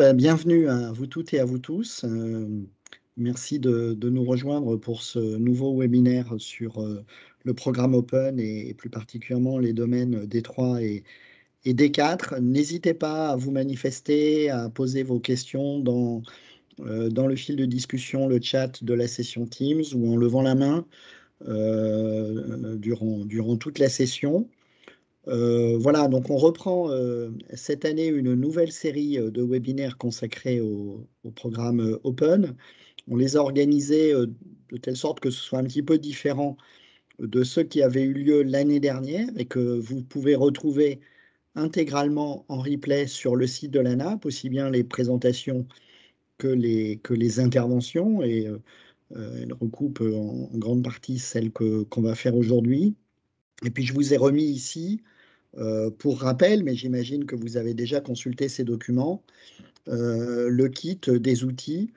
Ben, bienvenue à vous toutes et à vous tous. Euh, merci de, nous rejoindre pour ce nouveau webinaire sur euh, le programme Open et, plus particulièrement les domaines D3 et, et D4. N'hésitez pas à vous manifester, à poser vos questions dans, euh, dans le fil de discussion, le chat de la session Teams ou en levant la main durant toute la session. Euh, voilà, donc on reprend euh, cette année une nouvelle série euh, de webinaires consacrés au, programme Open. On les a organisés de telle sorte que ce soit un petit peu différent de ceux qui avaient eu lieu l'année dernière et que vous pouvez retrouver intégralement en replay sur le site de la NAP, aussi bien les présentations que les, que les interventions, et elles recoupent en, grande partie celles qu'on va faire aujourd'hui. Et puis je vous ai remis ici euh, pour rappel, mais j'imagine que vous avez déjà consulté ces documents, euh, le kit des outils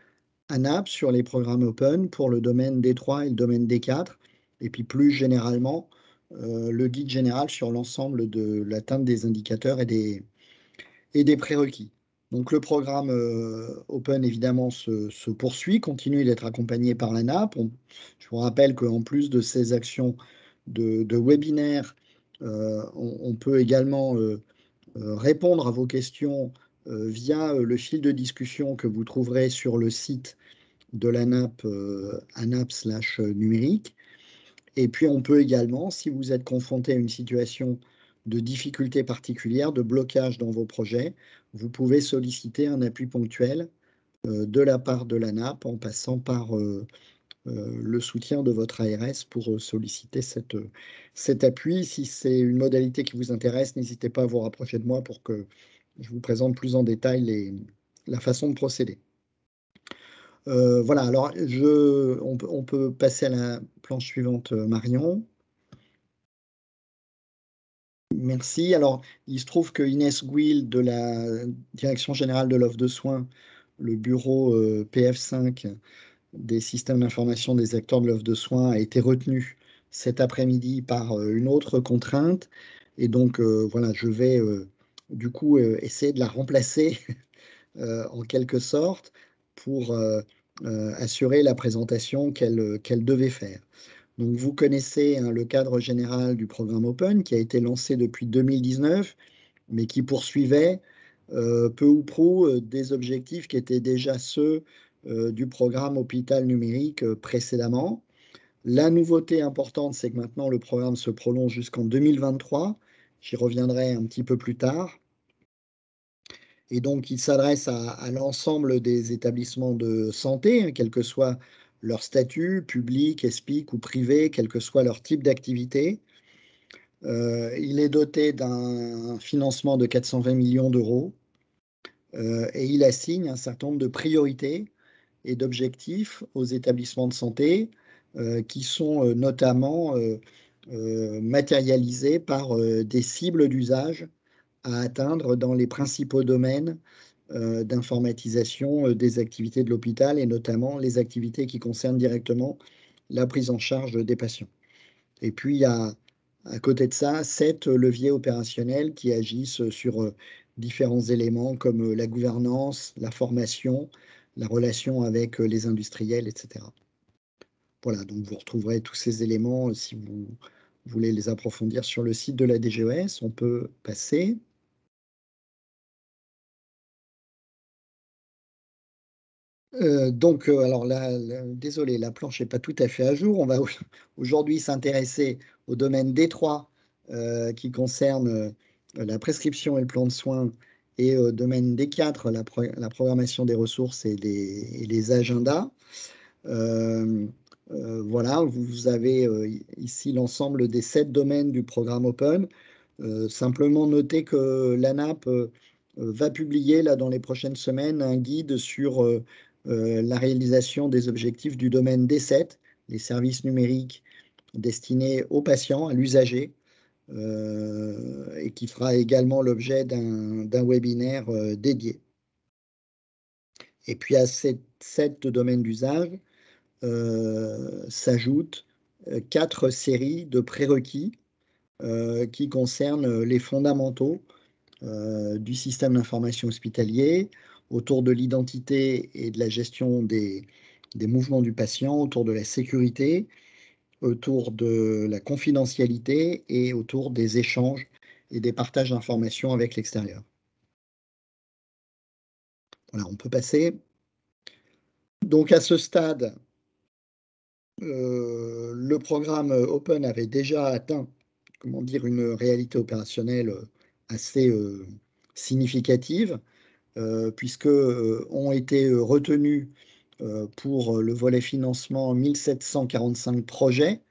ANAP sur les programmes Open pour le domaine D3 et le domaine D4, et puis plus généralement, euh, le guide général sur l'ensemble de l'atteinte des indicateurs et des, prérequis. Donc le programme Open, évidemment, se, poursuit, continue d'être accompagné par l'ANAP. je vous rappelle qu'en plus de ces actions de, de webinaires euh, on, peut également euh, euh, répondre à vos questions via le fil de discussion que vous trouverez sur le site de l'ANAP, ANAP slash numérique. Et puis on peut également, si vous êtes confronté à une situation de difficulté particulière, de blocage dans vos projets, vous pouvez solliciter un appui ponctuel de la part de l'ANAP en passant par le soutien de votre ARS pour euh, solliciter cette, cet appui. Si c'est une modalité qui vous intéresse, n'hésitez pas à vous rapprocher de moi pour que je vous présente plus en détail la façon de procéder. Euh, voilà, alors je, on, on, peut passer à la planche suivante, Marion. Merci. Alors, il se trouve que Inès Gouil de la Direction générale de l'offre de soins, le bureau PF5, des systèmes d'information des acteurs de l'offre de soins a été retenu cet après-midi par euh, une autre contrainte. Et donc, euh, voilà, je vais euh, du coup essayer de la remplacer en quelque sorte pour assurer la présentation qu'elle devait faire. Donc, vous connaissez hein, le cadre général du programme Open qui a été lancé depuis 2019, mais qui poursuivait peu ou prou des objectifs qui étaient déjà ceux du programme hôpital numérique euh, précédemment. La nouveauté importante, c'est que maintenant le programme se prolonge jusqu'en 2023. J'y reviendrai un petit peu plus tard. Et donc, il s'adresse à, l'ensemble des établissements de santé, hein, quel que soit leur statut, public, ESPIC ou privé, quel que soit leur type d'activité. Euh, il est doté d'un financement de 420 millions d'euros et il assigne un certain nombre de priorités et d'objectifs aux établissements de santé euh, qui sont euh, notamment euh, matérialisés par des cibles d'usage à atteindre dans les principaux domaines d'informatisation des activités de l'hôpital et notamment les activités qui concernent directement la prise en charge des patients. Et puis, il y a à côté de ça, sept leviers opérationnels qui agissent sur différents éléments comme la gouvernance, la formation, la relation avec euh, les industriels, etc. Voilà, donc vous retrouverez tous ces éléments euh, si vous voulez les approfondir sur le site de la DGES. On peut passer. Euh, donc, alors là, désolé, la planche n'est pas tout à fait à jour. On va aujourd'hui s'intéresser au domaine D3 qui concerne la prescription et le plan de soins et au domaine des quatre, la, programmation des ressources et les, agendas. Euh, euh, voilà, vous avez euh, ici l'ensemble des sept domaines du programme Open. simplement noter que l'ANAP va publier là, dans les prochaines semaines un guide sur la réalisation des objectifs du domaine D7, les services numériques destinés aux patients, à l'usager, euh, et qui fera également l'objet d'un webinaire euh, dédié. Et puis à ces sept domaines d'usage euh, s'ajoutent quatre séries de prérequis qui concernent les fondamentaux du système d'information hospitalier. autour de l'identité et de la gestion des, des mouvements du patient, autour de la sécurité, autour de la confidentialité et autour des échanges et des partages d'informations avec l'extérieur. Voilà, on peut passer. Donc à ce stade, euh, le programme Open avait déjà atteint, comment dire, une réalité opérationnelle assez euh, significative, euh, puisque ont été retenus pour le volet financement 1745 projets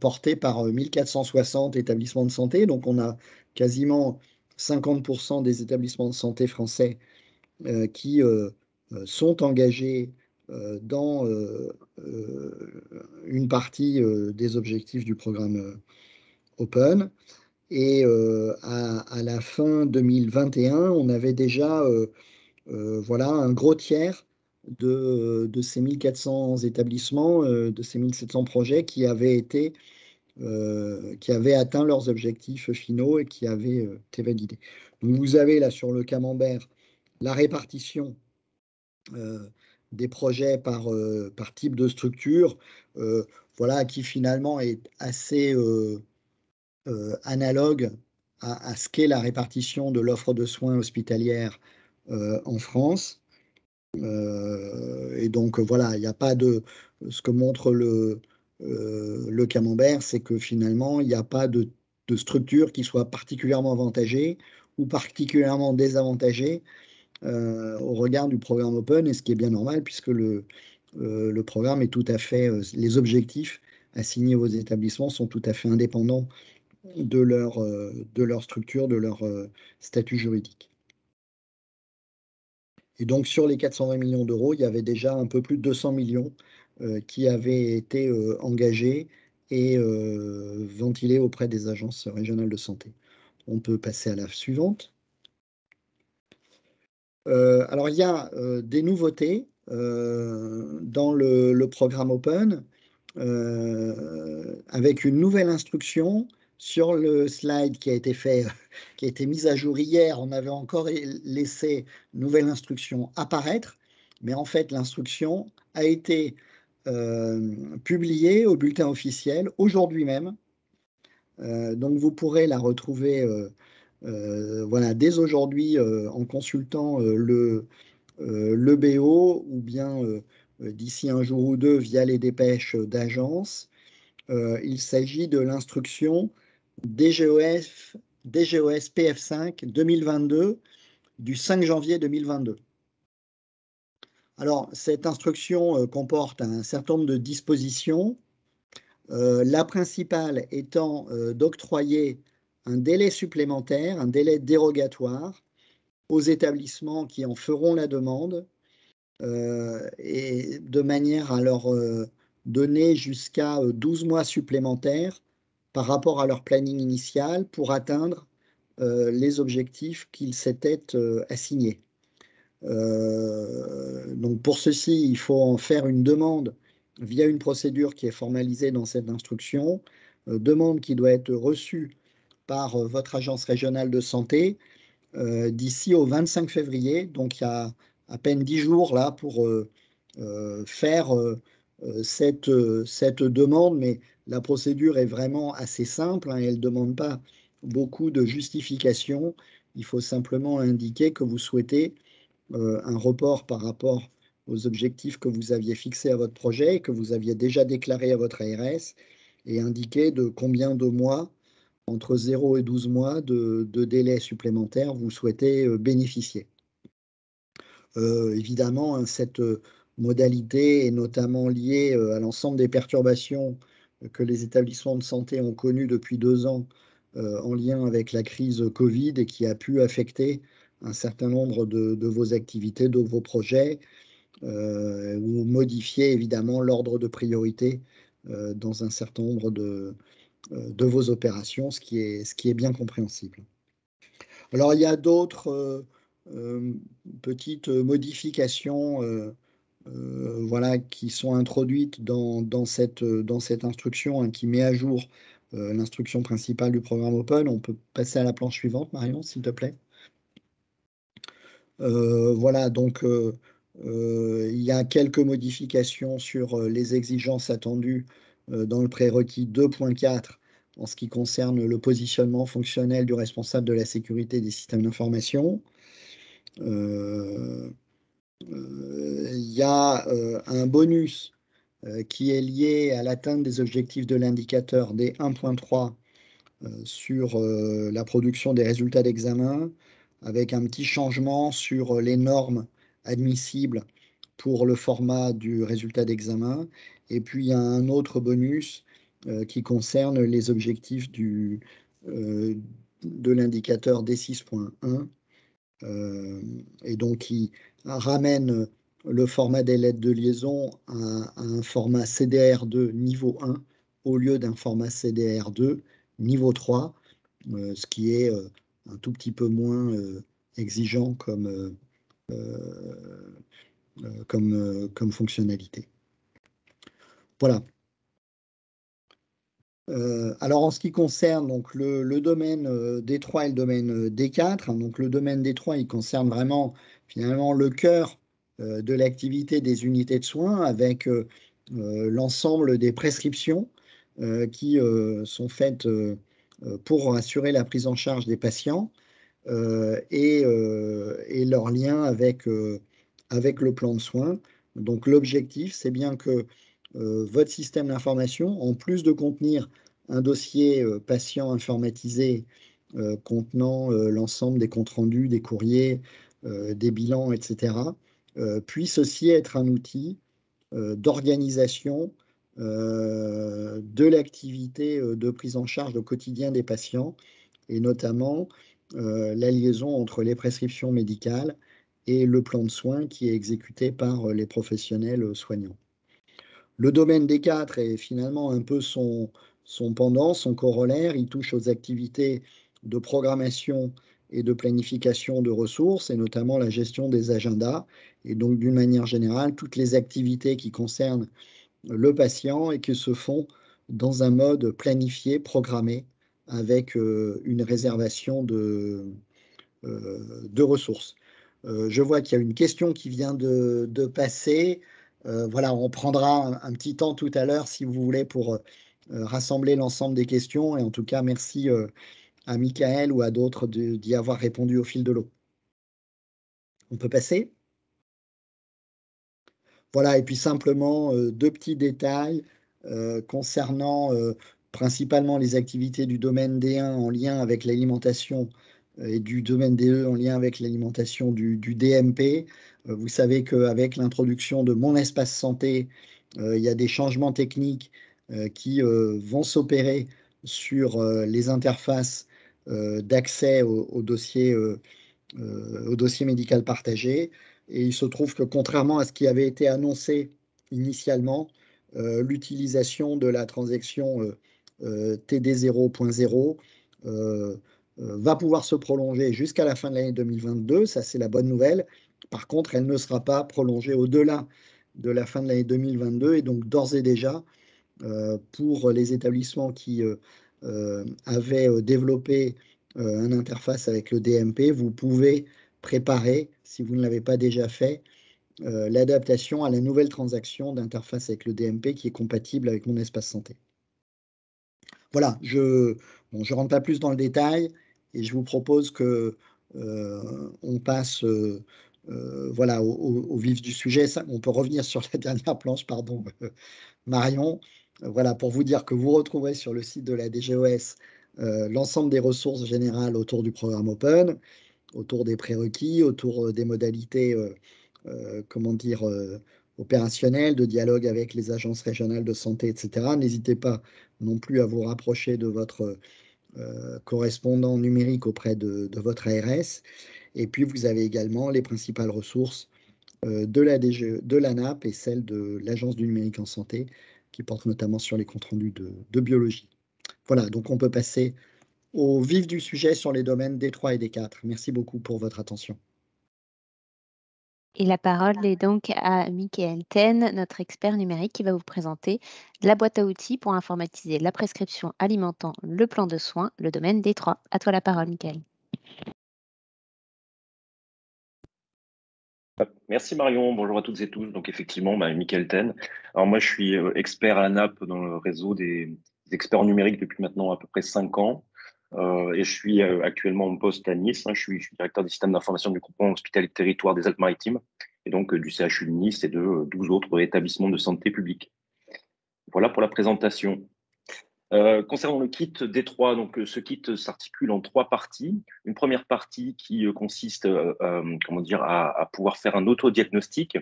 portés par 1460 établissements de santé. Donc on a quasiment 50% des établissements de santé français qui sont engagés dans une partie des objectifs du programme Open. Et à, la fin 2021, on avait déjà voilà, un gros tiers de, de, ces 1400 établissements, de ces 1700 projets qui avaient été qui avaient atteint leurs objectifs finaux et qui avaient été validés. Donc vous avez là sur le camembert la répartition des projets par, euh, par type de structure, euh, voilà, qui finalement est assez euh, analogue à, ce qu'est la répartition de l'offre de soins hospitalière en France. Et donc voilà, il n'y a pas de ce que montre le, le camembert, c'est que finalement il n'y a pas de, de, structure qui soit particulièrement avantagée ou particulièrement désavantagée euh, au regard du programme Open, et ce qui est bien normal puisque le, euh, le programme est tout à fait, euh, les objectifs assignés aux établissements sont tout à fait indépendants de leur, de leur structure, de leur statut juridique. Et donc sur les 420 millions d'euros, il y avait déjà un peu plus de 200 millions qui avaient été engagés et ventilés auprès des agences régionales de santé. On peut passer à la suivante. Euh, alors, il y a euh, des nouveautés euh, dans le, programme Open avec une nouvelle instruction sur le slide qui a été fait, qui a été mise à jour hier. On avait encore laissé nouvelle instruction apparaître, mais en fait, l'instruction a été publiée au bulletin officiel aujourd'hui même. donc, vous pourrez la retrouver euh, voilà, dès aujourd'hui, euh, en consultant euh, le, le BO ou bien d'ici un jour ou deux via les dépêches d'agence, il s'agit de l'instruction DGOS, DGOS PF5 2022 du 5 janvier 2022. Alors, cette instruction comporte un certain nombre de dispositions, la principale étant d'octroyer un délai supplémentaire, un délai dérogatoire aux établissements qui en feront la demande euh, et de manière à leur euh, donner jusqu'à 12 euh, mois supplémentaires par rapport à leur planning initial pour atteindre les objectifs qu'ils s'étaient assignés. donc pour ceci, il faut en faire une demande via une procédure qui est formalisée dans cette instruction, demande qui doit être reçue par euh, votre agence régionale de santé euh, d'ici au 25 février. Donc il y a à peine 10 jours là pour euh, faire cette, cette demande, mais la procédure est vraiment assez simple. Hein, elle ne demande pas beaucoup de justification. Il faut simplement indiquer que vous souhaitez un report par rapport aux objectifs que vous aviez fixés à votre projet et que vous aviez déjà déclaré à votre ARS et indiquer de combien de mois entre 0 et 12 mois de, délai supplémentaire vous souhaitez euh, bénéficier. Euh, évidemment, hein, cette euh, modalité est notamment liée à l'ensemble des perturbations que les établissements de santé ont connues depuis deux ans en lien avec la crise Covid et qui a pu affecter un certain nombre de, vos activités, de vos projets, ou modifier évidemment l'ordre de priorité dans un certain nombre de, euh, vos opérations, ce qui est, bien compréhensible. Alors, il y a d'autres euh, euh, petites modifications voilà, qui sont introduites dans, dans, cette, instruction hein, qui met à jour l'instruction principale du programme Open. On peut passer à la planche suivante, Marion, s'il te plaît. voilà, donc il y a quelques modifications sur les exigences attendues dans le prérequis 2.4 en ce qui concerne le positionnement fonctionnel du responsable de la sécurité des systèmes d'information. Il y a un bonus qui est lié à l'atteinte des objectifs de l'indicateur des 1.3 sur la production des résultats d'examen, avec un petit changement sur les normes admissibles pour le format du résultat d'examen. Et puis, il y a un autre bonus euh, qui concerne les objectifs du, euh, de l'indicateur D6.1 euh, et donc qui ramène le format des lettres de liaison à, un format CDR2 niveau 1 au lieu d'un format CDR2 niveau 3, ce qui est un tout petit peu moins exigeant comme, comme, fonctionnalité. Voilà. Euh, alors en ce qui concerne donc le, domaine euh, D3 et le domaine euh, D4, hein, donc le domaine D3 il concerne vraiment finalement le cœur de l'activité des unités de soins avec l'ensemble des prescriptions qui sont faites pour assurer la prise en charge des patients et, leur lien avec, le plan de soins. Donc l'objectif c'est bien que euh, votre système d'information, en plus de contenir un dossier euh, patient informatisé euh, contenant l'ensemble des comptes rendus, des courriers, des bilans, etc., puisse aussi être un outil d'organisation de l'activité de prise en charge au quotidien des patients, et notamment la liaison entre les prescriptions médicales et le plan de soins qui est exécuté par les professionnels soignants. Le domaine des quatre est finalement un peu son, son pendant, son corollaire. Il touche aux activités de programmation et de planification de ressources, et notamment la gestion des agendas, et donc d'une manière générale, toutes les activités qui concernent le patient et qui se font dans un mode planifié, programmé, avec euh, une réservation de, euh, de ressources. Euh, je vois qu'il y a une question qui vient de, de passer. Voilà, on prendra un, petit temps tout à l'heure, si vous voulez, pour rassembler l'ensemble des questions. Et en tout cas, merci à Michael ou à d'autres d'y avoir répondu au fil de l'eau. On peut passer? Voilà, et puis simplement deux petits détails concernant principalement les activités du domaine D1 en lien avec l'alimentation et du domaine DE en lien avec l'alimentation du, DMP. Euh, vous savez qu'avec l'introduction de Mon Espace Santé, euh, il y a des changements techniques euh, qui vont s'opérer sur les interfaces d'accès au, dossier, au dossier médical partagé. Et il se trouve que contrairement à ce qui avait été annoncé initialement, l'utilisation de la transaction TD 0.0 euh, va pouvoir se prolonger jusqu'à la fin de l'année 2022. Ça, c'est la bonne nouvelle. Par contre, elle ne sera pas prolongée au-delà de la fin de l'année 2022. Et donc, d'ores et déjà, euh, pour les établissements qui euh, avaient développé une interface avec le DMP, vous pouvez préparer, si vous ne l'avez pas déjà fait, l'adaptation à la nouvelle transaction d'interface avec le DMP qui est compatible avec mon espace santé. Voilà, je ne rentre pas plus dans le détail. Et je vous propose que euh, on passe euh, euh, au, vif du sujet. on peut revenir sur la dernière planche, pardon, Marion. Voilà, pour vous dire que vous retrouverez sur le site de la DGOS l'ensemble des ressources générales autour du programme Open, autour des prérequis, autour des modalités, comment dire, opérationnelles, de dialogue avec les agences régionales de santé, etc. N'hésitez pas non plus à vous rapprocher de votre euh, correspondant numérique auprès de, votre ARS. Et puis, vous avez également les principales ressources euh, de la DG, et celles de l'Agence du numérique en santé, qui portent notamment sur les comptes rendus de, biologie. Voilà, donc on peut passer au vif du sujet sur les domaines D3 et D4. Merci beaucoup pour votre attention. Et la parole est donc à Michael Ten, notre expert numérique, qui va vous présenter la boîte à outils pour informatiser la prescription alimentant le plan de soins, le domaine des trois. À toi la parole, Michael. Merci Marion, bonjour à toutes et tous. Donc effectivement, bah, Michael Ten. Alors moi, je suis euh, expert à la NAP dans le réseau des experts numériques depuis maintenant à peu près cinq ans. Euh, et je suis euh, actuellement en poste à Nice. Hein. je, suis, directeur des systèmes d'information du groupement hospitalier territoire des Alpes-Maritimes et donc du CHU de Nice et de 12 autres établissements de santé publique. Voilà pour la présentation. Euh, concernant le kit D3, donc euh, ce kit s'articule en trois parties. Une première partie qui euh, consiste, comment dire, à, pouvoir faire un autodiagnostic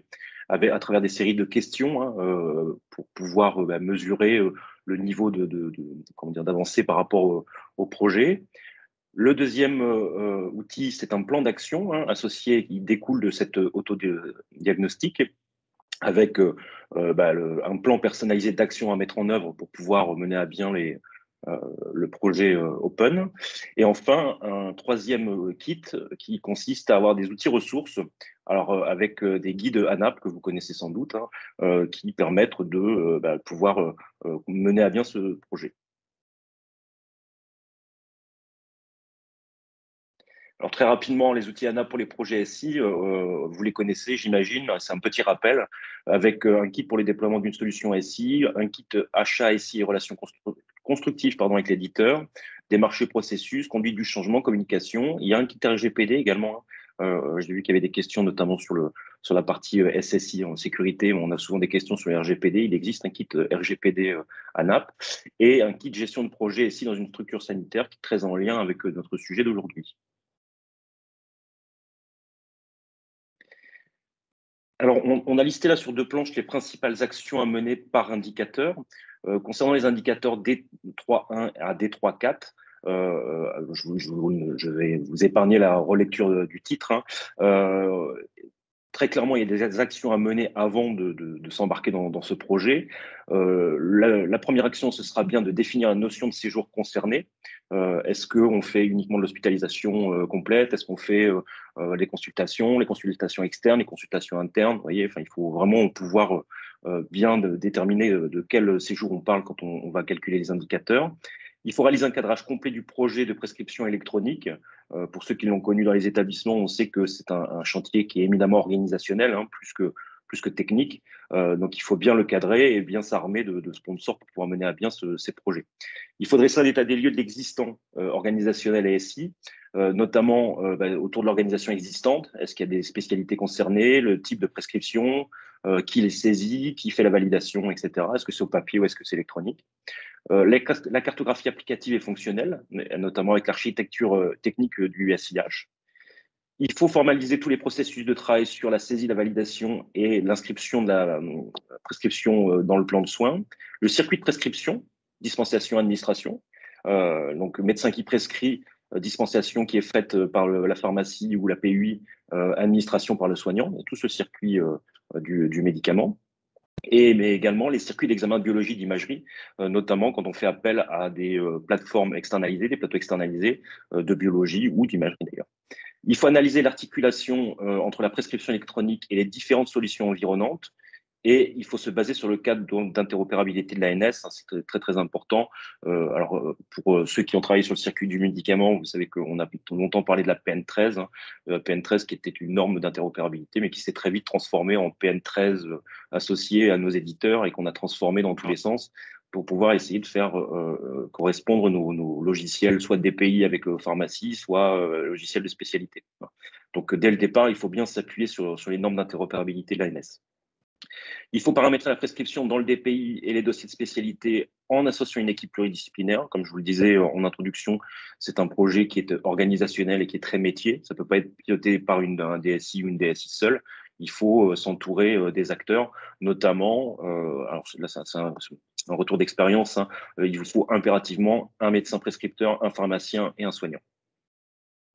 avec, à travers des séries de questions hein, pour pouvoir bah, mesurer le niveau de, d'avancée par rapport au, projet. Le deuxième outil, c'est un plan d'action hein, associé qui découle de cet autodiagnostic avec euh, euh, bah, un plan personnalisé d'action à mettre en œuvre pour pouvoir mener à bien euh, le projet Open. Et enfin, un troisième kit qui consiste à avoir des outils ressources, alors avec des guides ANAP que vous connaissez sans doute, hein, qui permettent de bah, pouvoir mener à bien ce projet. Très rapidement, les outils ANA pour les projets SI, euh, euh, vous les connaissez, j'imagine. C'est un petit rappel avec euh, un kit pour les déploiements d'une solution SI, un kit achat SI et relations constructives pardon, avec l'éditeur, des marchés processus, conduite du changement, communication. Il y a un kit RGPD également. J'ai vu qu'il y avait des questions notamment sur la partie SSI en sécurité. On a souvent des questions sur le RGPD. Il existe un kit RGPD ANAP et un kit gestion de projet SI dans une structure sanitaire qui est très en lien avec notre sujet d'aujourd'hui. Alors, on, a listé là sur deux planches les principales actions à mener par indicateur. Euh, concernant les indicateurs D3.1 à D3.4, euh, je, vais vous épargner la relecture du titre. Hein. Euh, très clairement, il y a des actions à mener avant de, s'embarquer dans, ce projet. la, première action, ce sera bien de définir la notion de séjour concerné. Euh, est-ce qu'on fait uniquement de l'hospitalisation euh, complète? Est-ce qu'on fait euh, les consultations, les consultations externes, les consultations internes? Vous voyez, il faut vraiment pouvoir bien déterminer de quel séjour on parle quand on, va calculer les indicateurs. Il faut réaliser un cadrage complet du projet de prescription électronique. pour ceux qui l'ont connu dans les établissements, on sait que c'est un, chantier qui est éminemment organisationnel, hein, plus que technique. Euh, donc, il faut bien le cadrer et bien s'armer de, sponsors pour pouvoir mener à bien ces projets. Il faudrait ça un état des lieux de l'existant euh, organisationnel et SI, euh, notamment bah, autour de l'organisation existante. Est-ce qu'il y a des spécialités concernées, le type de prescription, qui les saisit, qui fait la validation, etc. Est-ce que c'est au papier ou est-ce que c'est électronique? La cartographie applicative et fonctionnelle, notamment avec l'architecture technique du SIH. Il faut formaliser tous les processus de travail sur la saisie, la validation et l'inscription de la euh, prescription euh, dans le plan de soins. Le circuit de prescription, dispensation, administration. Euh, donc, médecin qui prescrit, dispensation qui est faite par la pharmacie ou la PUI, administration par le soignant, tout ce circuit du, médicament. Et mais également les circuits d'examen de biologie d'imagerie, notamment quand on fait appel à des plateformes externalisées, des plateaux externalisés de biologie ou d'imagerie d'ailleurs. Il faut analyser l'articulation euh, entre la prescription électronique et les différentes solutions environnantes. Et il faut se baser sur le cadre d'interopérabilité de l'ANS, hein, c'est très très important. Euh, alors euh, pour ceux qui ont travaillé sur le circuit du médicament, vous savez qu'on a longtemps parlé de la PN13, hein, PN13 qui était une norme d'interopérabilité, mais qui s'est très vite transformée en PN13 associée à nos éditeurs et qu'on a transformé dans tous les sens pour pouvoir essayer de faire euh, euh, correspondre nos, logiciels, soit DPI avec euh, pharmacie, soit logiciels de spécialité. Donc, dès le départ, il faut bien s'appuyer sur, sur, les normes d'interopérabilité de l'ANS. Il faut paramétrer la prescription dans le DPI et les dossiers de spécialité en associant une équipe pluridisciplinaire. Comme je vous le disais en introduction, c'est un projet qui est organisationnel et qui est très métier. Ça ne peut pas être piloté par une, un DSI ou une DSI seule. Il faut s'entourer des acteurs, notamment, alors là, c'est un, retour d'expérience, hein, euh, il vous faut impérativement un médecin prescripteur, un pharmacien et un soignant.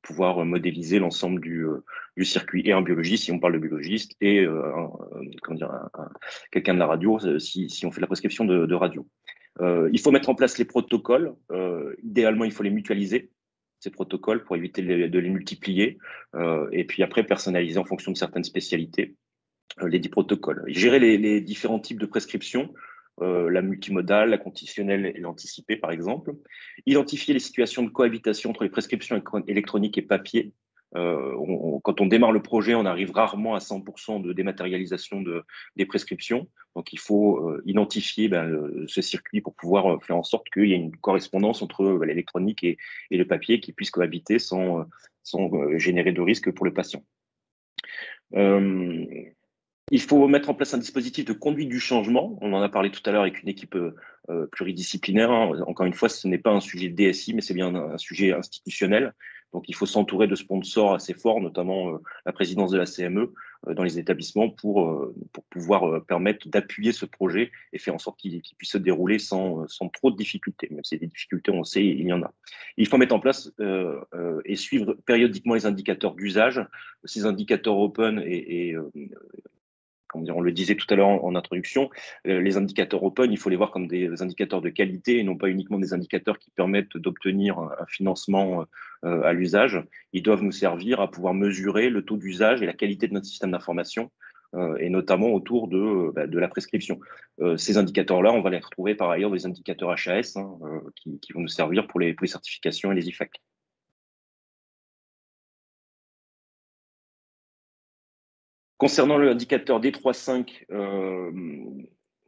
Pouvoir euh, modéliser l'ensemble du, euh, du, circuit et un biologiste, si on parle de biologiste, et quelqu'un de la radio, si, si, on fait la prescription de, radio. il faut mettre en place les protocoles. idéalement, il faut les mutualiser, ces protocoles, pour éviter de les multiplier. et puis après, personnaliser en fonction de certaines spécialités les dix protocoles. Gérer les différents types de prescriptions euh, la multimodale, la conditionnelle et l'anticipée, par exemple. Identifier les situations de cohabitation entre les prescriptions électroniques et papier. quand on démarre le projet, on arrive rarement à 100% de dématérialisation de, des prescriptions. Donc, il faut identifier ben, ce circuit pour pouvoir faire en sorte qu'il y ait une correspondance entre l'électronique et, le papier qui puisse cohabiter sans, générer de risques pour le patient. Il faut mettre en place un dispositif de conduite du changement. On en a parlé tout à l'heure avec une équipe euh, pluridisciplinaire. Hein. Encore une fois, ce n'est pas un sujet de DSI, mais c'est bien un, sujet institutionnel. Donc, il faut s'entourer de sponsors assez forts, notamment euh, la présidence de la CME euh, dans les établissements pour, pour pouvoir permettre d'appuyer ce projet et faire en sorte qu'il puisse se dérouler sans, sans, trop de difficultés. Même si des difficultés, on sait, il y en a. Il faut mettre en place et suivre périodiquement les indicateurs d'usage. Ces indicateurs open et on le disait tout à l'heure en, introduction, euh, les indicateurs open, il faut les voir comme des indicateurs de qualité et non pas uniquement des indicateurs qui permettent d'obtenir un, financement euh, à l'usage. Ils doivent nous servir à pouvoir mesurer le taux d'usage et la qualité de notre système d'information, euh, et notamment autour de, bah, la prescription. ces indicateurs-là, on va les retrouver par ailleurs dans les indicateurs HAS hein, qui, vont nous servir pour les, pour les certifications et les IFAC. Concernant l'indicateur D3.5, euh,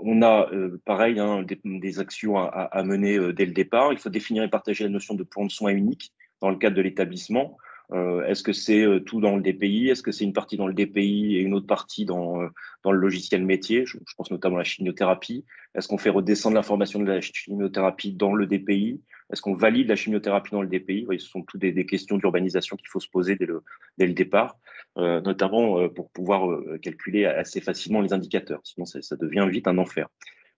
on a euh, pareil hein, des, actions à, mener euh, dès le départ. Il faut définir et partager la notion de plan de soins unique dans le cadre de l'établissement. Est-ce que c'est tout dans le DPI Est-ce que c'est une partie dans le DPI et une autre partie dans, dans le logiciel métier? Je, pense notamment à la chimiothérapie. Est-ce qu'on fait redescendre l'information de la chimiothérapie dans le DPI Est-ce qu'on valide la chimiothérapie dans le DPI Ce sont toutes des, questions d'urbanisation qu'il faut se poser dès le, dès le départ. Euh, notamment euh, pour pouvoir euh, calculer assez facilement les indicateurs. Sinon, ça, devient vite un enfer.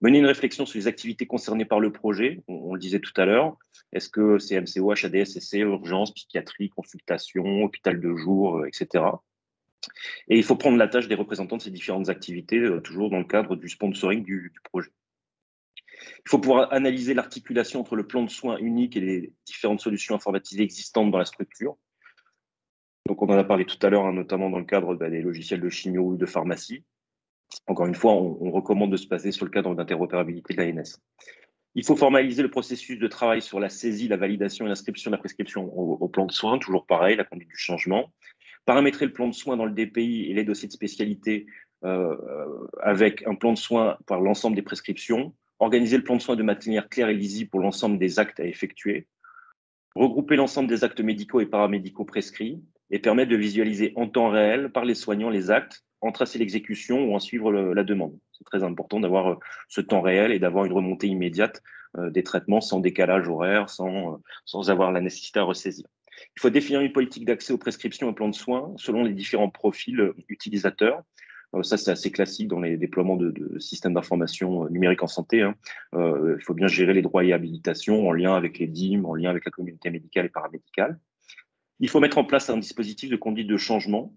Mener une réflexion sur les activités concernées par le projet, on, le disait tout à l'heure. Est-ce que c'est MCO, HADS, SC, urgence, psychiatrie, consultation, hôpital de jour, etc. Et il faut prendre la tâche des représentants de ces différentes activités, toujours dans le cadre du sponsoring du, du projet. Il faut pouvoir analyser l'articulation entre le plan de soins unique et les différentes solutions informatisées existantes dans la structure. Donc, on en a parlé tout à l'heure, hein, notamment dans le cadre bah, des logiciels de chimio ou de pharmacie. Encore une fois, on, recommande de se baser sur le cadre d'interopérabilité de l'ANS. Il faut formaliser le processus de travail sur la saisie, la validation et l'inscription de la prescription au, plan de soins, toujours pareil, la conduite du changement. Paramétrer le plan de soins dans le DPI et les dossiers de spécialité euh, avec un plan de soins par l'ensemble des prescriptions. Organiser le plan de soins de manière claire et lisible pour l'ensemble des actes à effectuer. Regrouper l'ensemble des actes médicaux et paramédicaux prescrits et permettre de visualiser en temps réel par les soignants les actes, en tracer l'exécution ou en suivre la demande. C'est très important d'avoir euh, ce temps réel et d'avoir une remontée immédiate euh, des traitements sans décalage horaire, sans, euh, sans avoir la nécessité à ressaisir. Il faut définir une politique d'accès aux prescriptions et plans de soins selon les différents profils utilisateurs. Ça, c'est assez classique dans les déploiements de, systèmes d'information numérique en santé. Hein. il faut bien gérer les droits et habilitations en lien avec les DIM, en lien avec la communauté médicale et paramédicale. Il faut mettre en place un dispositif de conduite de changement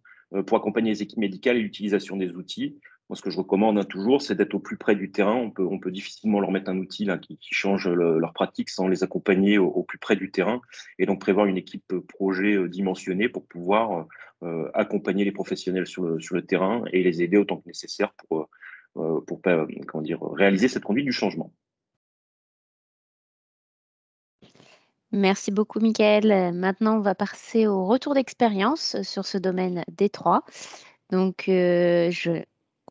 pour accompagner les équipes médicales et l'utilisation des outils. Moi, ce que je recommande hein, toujours, c'est d'être au plus près du terrain. On peut, difficilement leur mettre un outil qui, change leur pratique sans les accompagner au, plus près du terrain et donc prévoir une équipe projet euh, dimensionnée pour pouvoir euh, accompagner les professionnels sur le, terrain et les aider autant que nécessaire pour, réaliser cette conduite du changement. Merci beaucoup, Michael. Maintenant, on va passer au retour d'expérience sur ce domaine Détroit. Donc, euh, je,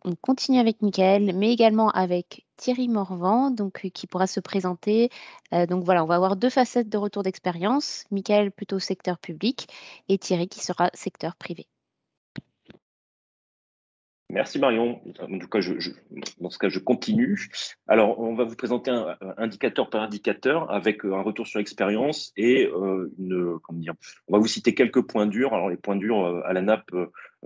on continue avec Michael, mais également avec Thierry Morvan, donc, qui pourra se présenter. Euh, donc voilà, on va avoir deux facettes de retour d'expérience. Michael plutôt secteur public et Thierry qui sera secteur privé. Merci Marion. En tout cas, dans ce cas, je continue. Alors, on va vous présenter un, indicateur par indicateur avec euh, un retour sur l'expérience et euh, une, comment dire, on va vous citer quelques points durs. Alors, les points durs euh, à la nappe,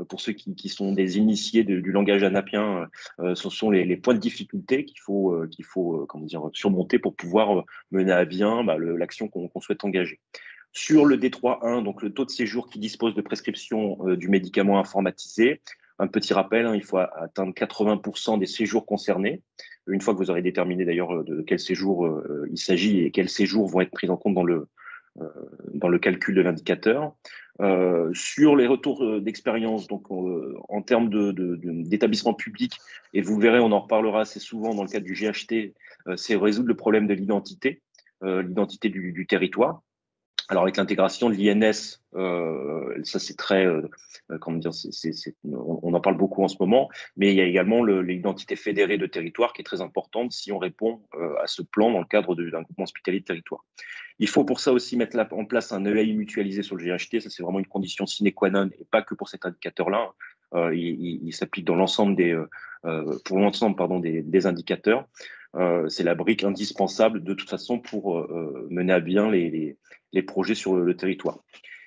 pour ceux qui, sont des initiés du langage anapien, ce sont les, points de difficulté qu'il faut, faut comment dire, surmonter pour pouvoir mener à bien bah, l'action qu'on souhaite engager. Sur le D3.1, donc le taux de séjour qui dispose de prescription du médicament informatisé, un petit rappel, hein, il faut atteindre 80% des séjours concernés. Une fois que vous aurez déterminé d'ailleurs euh, de quel séjour euh, il s'agit et quels séjours vont être pris en compte dans le, euh, dans le calcul de l'indicateur. sur les retours d'expérience, donc en termes d'établissement public, et vous verrez, on en reparlera assez souvent dans le cadre du GHT, c'est résoudre le problème de l'identité, l'identité du, territoire. Alors avec l'intégration de l'INS, euh, ça c'est très, euh, euh, comment dire, on, en parle beaucoup en ce moment, mais il y a également l'identité fédérée de territoire qui est très importante si on répond à ce plan dans le cadre d'un groupement hospitalier de territoire. Il faut pour ça aussi mettre en place un EAI mutualisé sur le GHT, ça c'est vraiment une condition sine qua non et pas que pour cet indicateur-là. Hein. il, s'applique dans l'ensemble des, pour l'ensemble pardon des, des indicateurs. c'est la brique indispensable de toute façon pour mener à bien les, les projets sur le, territoire.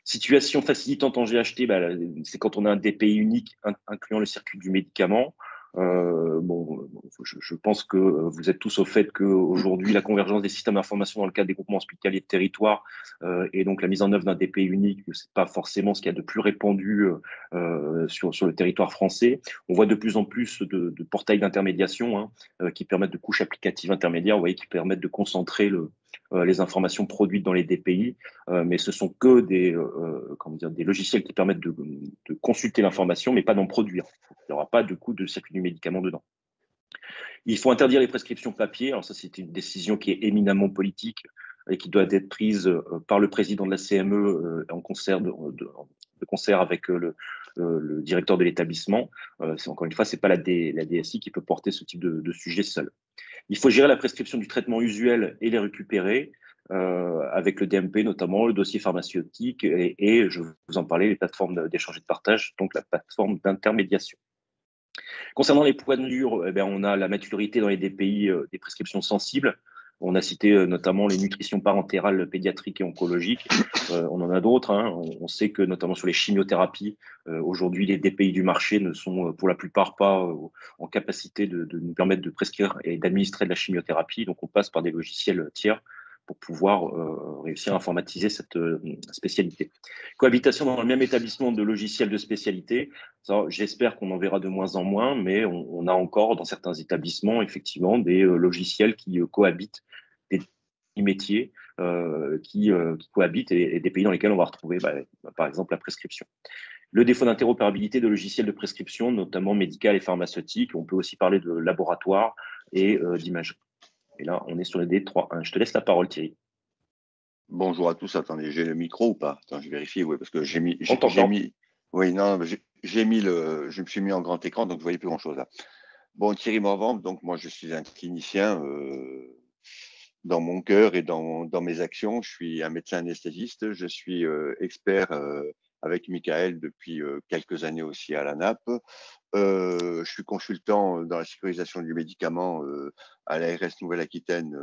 Situation facilitante en GHT, bah, c'est quand on a un DPI unique incluant le circuit du médicament. Euh, bon, je, pense que vous êtes tous au fait qu'aujourd'hui, la convergence des systèmes d'information dans le cadre des groupements hospitaliers de territoire euh, et donc la mise en œuvre d'un DPI unique, c'est pas forcément ce qu'il y a de plus répandu euh, sur, le territoire français. On voit de plus en plus de, portails d'intermédiation hein, qui permettent de couches applicatives intermédiaires, vous voyez, qui permettent de concentrer le, euh, les informations produites dans les DPI, euh, mais ce sont que des, euh, comment dire, des logiciels qui permettent de, consulter l'information, mais pas d'en produire. Il n'y aura pas de coût de circuit du médicament dedans. Il faut interdire les prescriptions papier. Alors ça, c'est une décision qui est éminemment politique et qui doit être prise par le président de la CME en concert, de, concert avec le, directeur de l'établissement. encore une fois, c'est pas la, DSI qui peut porter ce type de, de sujet seul. Il faut gérer la prescription du traitement usuel et les récupérer euh, avec le DMP notamment, le dossier pharmaceutique et, je vous en parlais, les plateformes d'échange et de partage, donc la plateforme d'intermédiation. Concernant les poids durs, eh on a la maturité dans les DPI euh, des prescriptions sensibles. On a cité euh, notamment les nutritions parentérales pédiatriques et oncologiques. Euh, on en a d'autres. Hein. On, sait que notamment sur les chimiothérapies, euh, aujourd'hui, les DPI du marché ne sont pour la plupart pas en capacité de, nous permettre de prescrire et d'administrer de la chimiothérapie. Donc on passe par des logiciels tiers pour pouvoir réussir à informatiser cette spécialité. Cohabitation dans le même établissement de logiciels de spécialité, j'espère qu'on en verra de moins en moins, mais on, a encore dans certains établissements effectivement des logiciels qui cohabitent métiers euh, qui, euh, cohabitent et, des pays dans lesquels on va retrouver, bah, par exemple, la prescription. Le défaut d'interopérabilité de logiciels de prescription, notamment médical et pharmaceutique. On peut aussi parler de laboratoire et euh, d'imagerie. Et là, on est sur le D3.1. Je te laisse la parole, Thierry. Bonjour à tous. Attendez, j'ai le micro ou pas? Attends, je vérifie. Oui, parce que j'ai mis. J'ai mis. Oui, non, j'ai mis le. Je me suis mis en grand écran, donc vous voyez plus grand chose là. Bon, Thierry Morvan, donc moi je suis un clinicien euh, dans mon cœur et dans, dans, mes actions. Je suis un médecin anesthésiste, je suis euh, expert euh, avec Michael depuis euh, quelques années aussi à la NAP. je suis consultant dans la sécurisation du médicament à l'ARS Nouvelle-Aquitaine,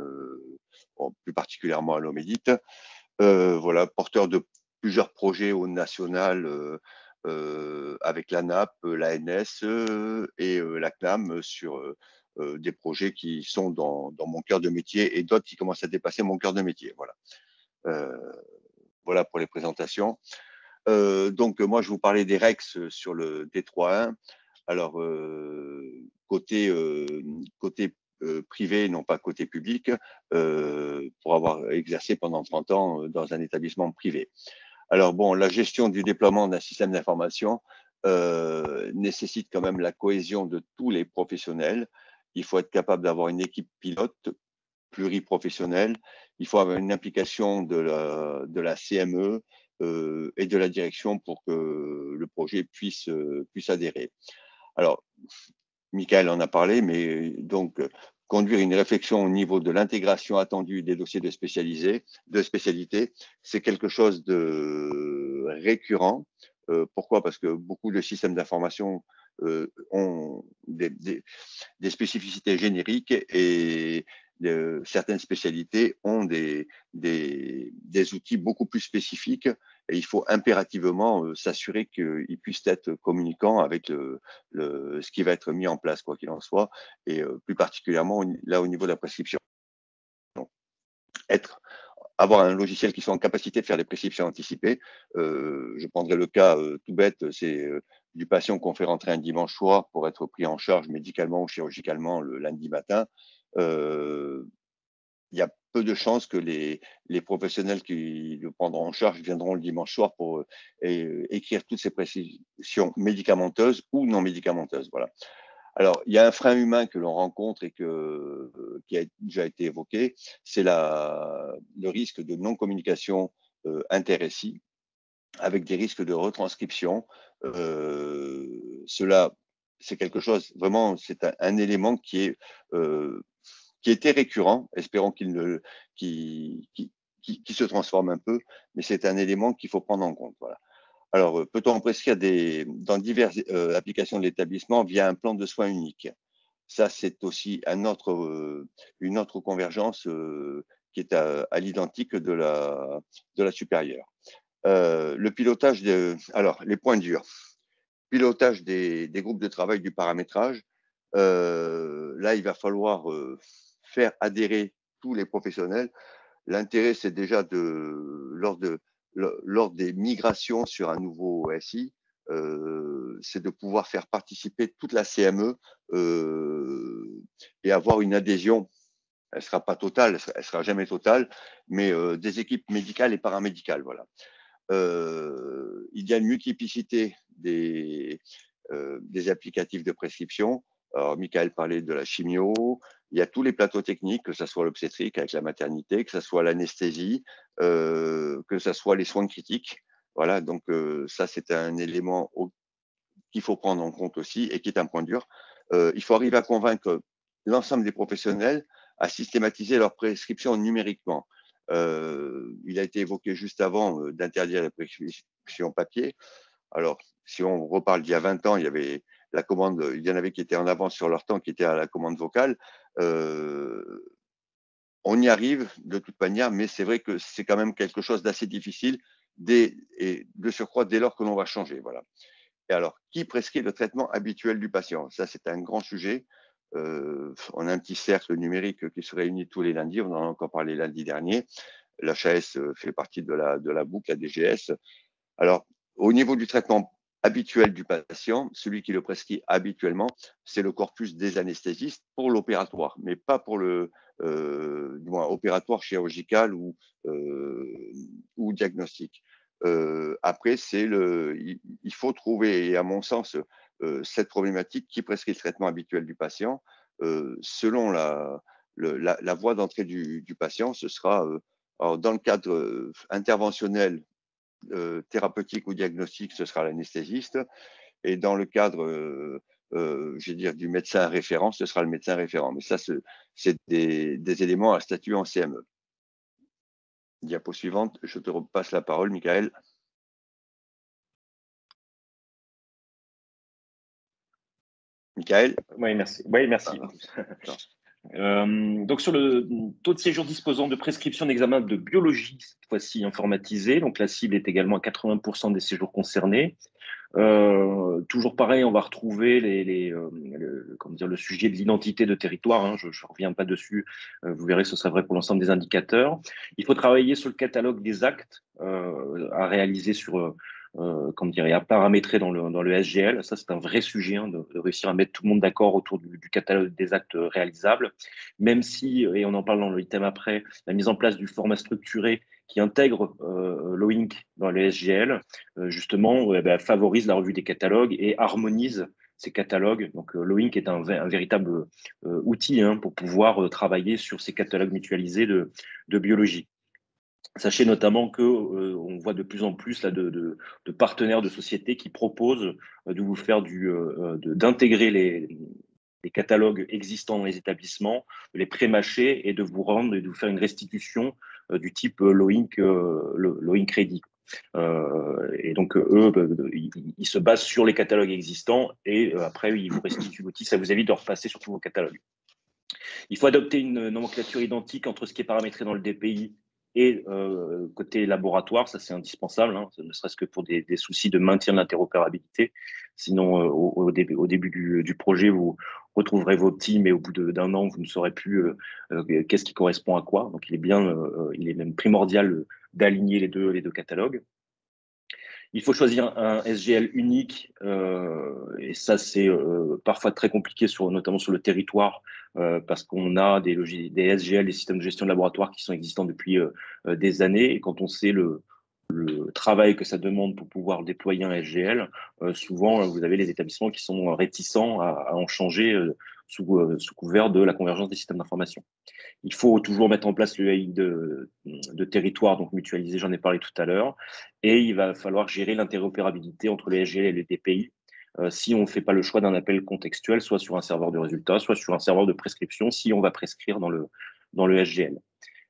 plus particulièrement à l'Omédite. voilà, porteur de plusieurs projets au national avec la NAP, l'ANS et la CNAM sur euh, des projets qui sont dans, mon cœur de métier et d'autres qui commencent à dépasser mon cœur de métier. Voilà. Euh, voilà pour les présentations. Euh, donc, moi, je vous parlais des REX sur le D3.1. Alors, côté, côté privé, non pas côté public, pour avoir exercé pendant 30 ans dans un établissement privé. Alors, bon, la gestion du déploiement d'un système d'information nécessite quand même la cohésion de tous les professionnels, il faut être capable d'avoir une équipe pilote pluriprofessionnelle, il faut avoir une implication de la, CME euh, et de la direction pour que le projet puisse, euh, puisse adhérer. Alors, Michael en a parlé, mais donc conduire une réflexion au niveau de l'intégration attendue des dossiers de, spécialisé, de spécialité, c'est quelque chose de récurrent. Euh, pourquoi? Parce que beaucoup de systèmes d'information euh, ont des, des, spécificités génériques et euh, certaines spécialités ont des, des, outils beaucoup plus spécifiques et il faut impérativement euh, s'assurer qu'ils puissent être communicants avec le, le, ce qui va être mis en place, quoi qu'il en soit, et plus particulièrement là au niveau de la prescription. être avoir un logiciel qui soit en capacité de faire des prescriptions anticipées. Euh, je prendrai le cas tout bête, c'est du patient qu'on fait rentrer un dimanche soir pour être pris en charge médicalement ou chirurgicalement le lundi matin, euh, il y a peu de chances que les, les, professionnels qui le prendront en charge viendront le dimanche soir pour euh, écrire toutes ces prescriptions médicamenteuses ou non médicamenteuses. Voilà. Alors, il y a un frein humain que l'on rencontre et que, qui a déjà été évoqué, c'est le risque de non-communication inter-SI, avec des risques de retranscription. cela, c'est quelque chose, vraiment, c'est un, élément qui est qui était récurrent, espérons qu'il ne, qui, qui, qui, se transforme un peu, mais c'est un élément qu'il faut prendre en compte. Voilà. Alors, peut-on prescrire des, dans diverses applications de l'établissement via un plan de soins unique? Ça, c'est aussi un autre, une autre convergence qui est à, l'identique de la, de la supérieure. Euh, le pilotage de, alors les points durs, pilotage des, des groupes de travail du paramétrage. Euh, là, il va falloir euh, faire adhérer tous les professionnels. L'intérêt, c'est déjà de lors de lors des migrations sur un nouveau SI, euh, c'est de pouvoir faire participer toute la CME euh, et avoir une adhésion elle sera pas totale, elle sera, jamais totale, mais euh, des équipes médicales et paramédicales, voilà. Euh, il y a une multiplicité des, euh, des applicatifs de prescription. Alors, Michael parlait de la chimio. Il y a tous les plateaux techniques, que ce soit l'obstétrique avec la maternité, que ce soit l'anesthésie, euh, que ce soit les soins critiques. Voilà, donc euh, ça, c'est un élément qu'il faut prendre en compte aussi et qui est un point dur. Euh, il faut arriver à convaincre l'ensemble des professionnels à systématiser leurs prescriptions numériquement. Euh, il a été évoqué juste avant euh, d'interdire les prescriptions papier. Alors, si on reparle d'il y a 20 ans, il y avait la commande, il y en avait qui étaient en avance sur leur temps, qui étaient à la commande vocale. Euh, on y arrive de toute manière, mais c'est vrai que c'est quand même quelque chose d'assez difficile dès, et de surcroît dès lors que l'on va changer. Voilà. Et alors, qui prescrit le traitement habituel du patient? Ça, c'est un grand sujet. Euh, on a un petit cercle numérique qui se réunit tous les lundis. On en a encore parlé lundi dernier. L'HAS euh, fait partie de la, de la boucle, la DGS. Alors, au niveau du traitement habituel du patient, celui qui le prescrit habituellement, c'est le corpus des anesthésistes pour l'opératoire, mais pas pour le euh, du moins, opératoire chirurgical ou, euh, ou diagnostic. Euh, après, c'est le, il, faut trouver, et à mon sens, euh, cette problématique qui prescrit le traitement habituel du patient. Euh, selon la, la, la voie d'entrée du, du, patient, ce sera euh, alors dans le cadre interventionnel, thérapeutique ou diagnostique, ce sera l'anesthésiste. Et dans le cadre euh, je veux dire, du médecin référent, ce sera le médecin référent. Mais ça, c'est des, des, éléments à statuer en CME. Diapo suivante, je te repasse la parole, Michael. Michael? Oui, merci. Oui, merci. Ah, euh, donc sur le taux de séjour disposant de prescription d'examen de biologie, cette fois-ci informatisé, donc la cible est également à 80% des séjours concernés. Euh, toujours pareil, on va retrouver les, euh, le, comment dire, le sujet de l'identité de territoire. Hein, je ne reviens pas dessus. Vous verrez, ce sera vrai pour l'ensemble des indicateurs. Il faut travailler sur le catalogue des actes à réaliser sur euh, comment dire, à paramétrer dans le, dans le SGL. Ça, c'est un vrai sujet hein, de, réussir à mettre tout le monde d'accord autour du, catalogue des actes réalisables, même si, et on en parle dans l'item après, la mise en place du format structuré qui intègre euh, l'OINC dans le SGL, euh, justement, euh, bah, favorise la revue des catalogues et harmonise ces catalogues. Donc, euh, l'OINC est un, véritable euh, outil hein, pour pouvoir euh, travailler sur ces catalogues mutualisés de, de biologie. Sachez notamment que euh, on voit de plus en plus de, partenaires de sociétés qui proposent euh, de vous faire euh, d'intégrer les, catalogues existants dans les établissements, de les pré-mâcher et de vous rendre et de vous faire une restitution du type Loink, Crédit. et donc eux, ils, ils, se basent sur les catalogues existants et après ils vous restituent l'outil. Ça vous évite de repasser sur tous vos catalogues. Il faut adopter une nomenclature identique entre ce qui est paramétré dans le DPI et euh, côté laboratoire, ça c'est indispensable, hein, ne serait-ce que pour des, soucis de maintien de l'interopérabilité. Sinon, euh, au, début, du, projet, vous retrouverez vos teams et au bout d'un an, vous ne saurez plus euh, qu'est-ce qui correspond à quoi. Donc, il est bien, il est même primordial d'aligner les deux, les deux catalogues. Il faut choisir un SGL unique, euh, et ça c'est euh, parfois très compliqué, notamment sur le territoire, euh, parce qu'on a des, des, SGL, des systèmes de gestion de laboratoire qui sont existants depuis des années, et quand on sait le, travail que ça demande pour pouvoir déployer un SGL, souvent vous avez les établissements qui sont réticents à, à en changer sous, sous, couvert de la convergence des systèmes d'information. Il faut toujours mettre en place l'UAI de, territoire, donc mutualisé, j'en ai parlé tout à l'heure, et il va falloir gérer l'interopérabilité entre les SGL et les DPI si on ne fait pas le choix d'un appel contextuel, soit sur un serveur de résultats, soit sur un serveur de prescription, si on va prescrire dans le, dans SGL.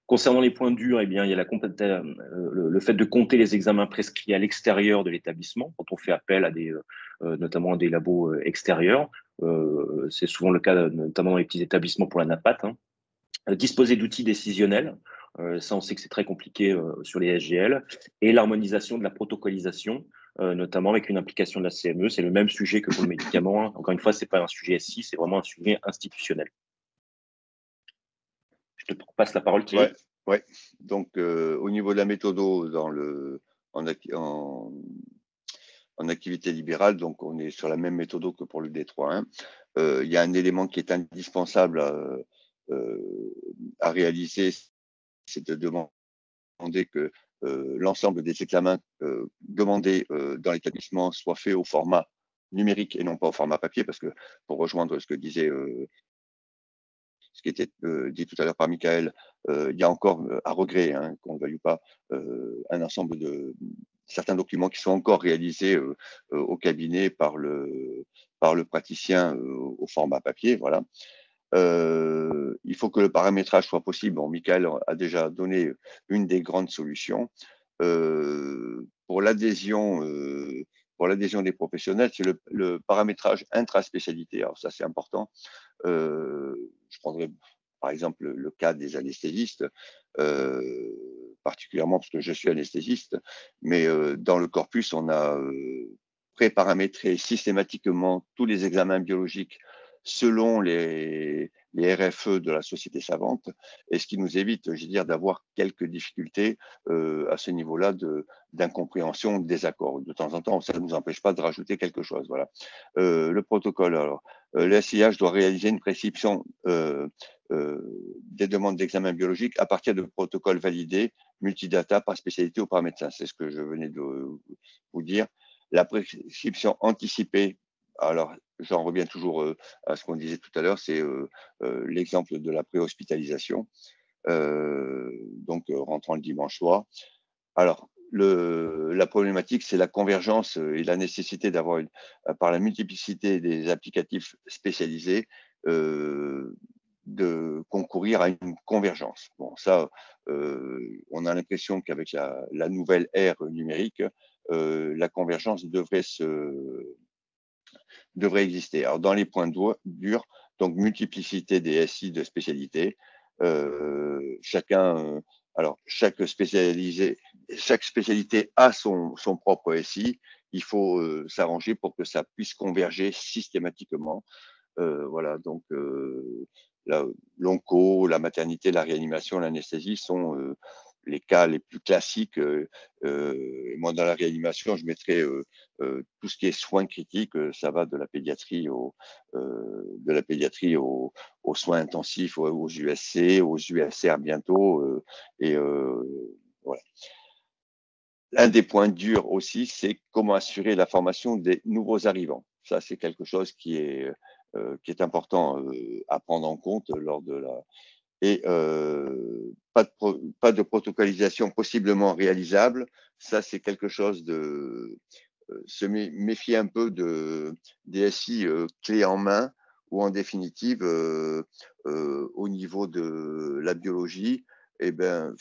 Concernant les points durs, eh bien, il y a euh, le, fait de compter les examens prescrits à l'extérieur de l'établissement, quand on fait appel à des, euh, notamment à des labos euh, extérieurs. C'est souvent le cas, notamment dans les petits établissements pour la NAPAT. Hein. Disposer d'outils décisionnels, ça on sait que c'est très compliqué sur les SGL, et l'harmonisation de la protocolisation, notamment avec une application de la CME. C'est le même sujet que pour le médicament. Hein. Encore une fois, ce n'est pas un sujet SI, c'est vraiment un sujet institutionnel te passe la parole, Thierry. Ouais, Donc, euh, au niveau de la méthode dans le, en, activité libérale, donc on est sur la même méthode que pour le D3.1. Euh, il y a un élément qui est indispensable à, euh, à réaliser, c'est de demander que l'ensemble des examens demandés dans l'établissement soient faits au format numérique et non pas au format papier, parce que pour rejoindre ce que disait ce qui était euh, dit tout à l'heure par Michael, euh, il y a encore, euh, à regret, hein, qu'on ne veuille pas, un ensemble de certains documents qui sont encore réalisés au cabinet par le, par le praticien au format papier. Voilà. il faut que le paramétrage soit possible. Michael a déjà donné une des grandes solutions. pour l'adhésion des professionnels, c'est le, paramétrage intraspécialité. Alors ça, c'est important. Euh, je prendrai par exemple le, cas des anesthésistes, euh, particulièrement parce que je suis anesthésiste, mais euh, dans le corpus, on a euh, pré-paramétré systématiquement tous les examens biologiques selon les, RFE de la société savante, et ce qui nous évite, je veux dire, d'avoir quelques difficultés euh, à ce niveau-là d'incompréhension, de désaccord. De temps en temps, ça ne nous empêche pas de rajouter quelque chose. Voilà. Le protocole, alors, euh, doit réaliser une prescription des demandes d'examen biologique à partir de protocoles validés, multidata par spécialité ou par médecin. C'est ce que je venais de vous dire. La prescription anticipée alors, j'en reviens toujours euh, à ce qu'on disait tout à l'heure, c'est euh, euh, l'exemple de la préhospitalisation, donc rentrant le dimanche soir. Alors, la problématique, c'est la convergence et la nécessité d'avoir, par la multiplicité des applicatifs spécialisés, de concourir à une convergence. Bon, ça, on a l'impression qu'avec la, nouvelle ère numérique, la convergence devrait se devrait exister. Alors, dans les points durs, donc multiplicité des SI de spécialité, euh, chacun, euh, alors chaque spécialisé, chaque spécialité a son, son propre SI. Il faut euh, s'arranger pour que ça puisse converger systématiquement. voilà, donc l'onco, la maternité, la réanimation, l'anesthésie sont les cas les plus classiques. Euh, euh, moi, dans la réanimation, je mettrais euh, tout ce qui est soins critiques. ça va de la pédiatrie au, de la pédiatrie aux, soins intensifs, aux, USC, aux USR bientôt. et voilà. L'un des points durs aussi, c'est comment assurer la formation des nouveaux arrivants. Ça, c'est quelque chose qui est, qui est important à prendre en compte lors de la, et euh, pas, de pas de protocolisation possiblement réalisable. Ça, c'est quelque chose de euh, se méfier un peu de DSI euh, clé en main ou en définitive euh, euh, au niveau de la biologie, eh ben,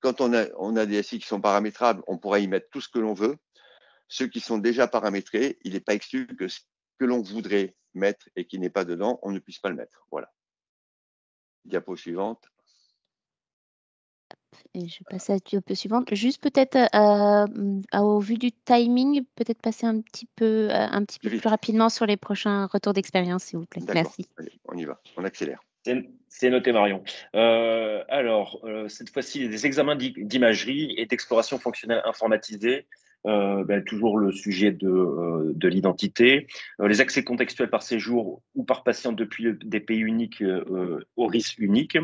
quand on a, on a des SI qui sont paramétrables, on pourra y mettre tout ce que l'on veut. Ceux qui sont déjà paramétrés, il n'est pas exclu que ce que l'on voudrait mettre et qui n'est pas dedans, on ne puisse pas le mettre. Voilà. Diapo suivante. Et je passe à la diapo suivante. Juste peut-être euh, euh, au vu du timing, peut-être passer un petit peu, euh, un petit peu plus rapidement sur les prochains retours d'expérience, s'il vous plaît. Merci. on y va, on accélère. C'est noté, Marion. alors, cette fois-ci, des examens d'imagerie et d'exploration fonctionnelle informatisée euh, ben, toujours le sujet de, euh, de l'identité, euh, les accès contextuels par séjour ou par patient depuis des pays uniques au risque unique.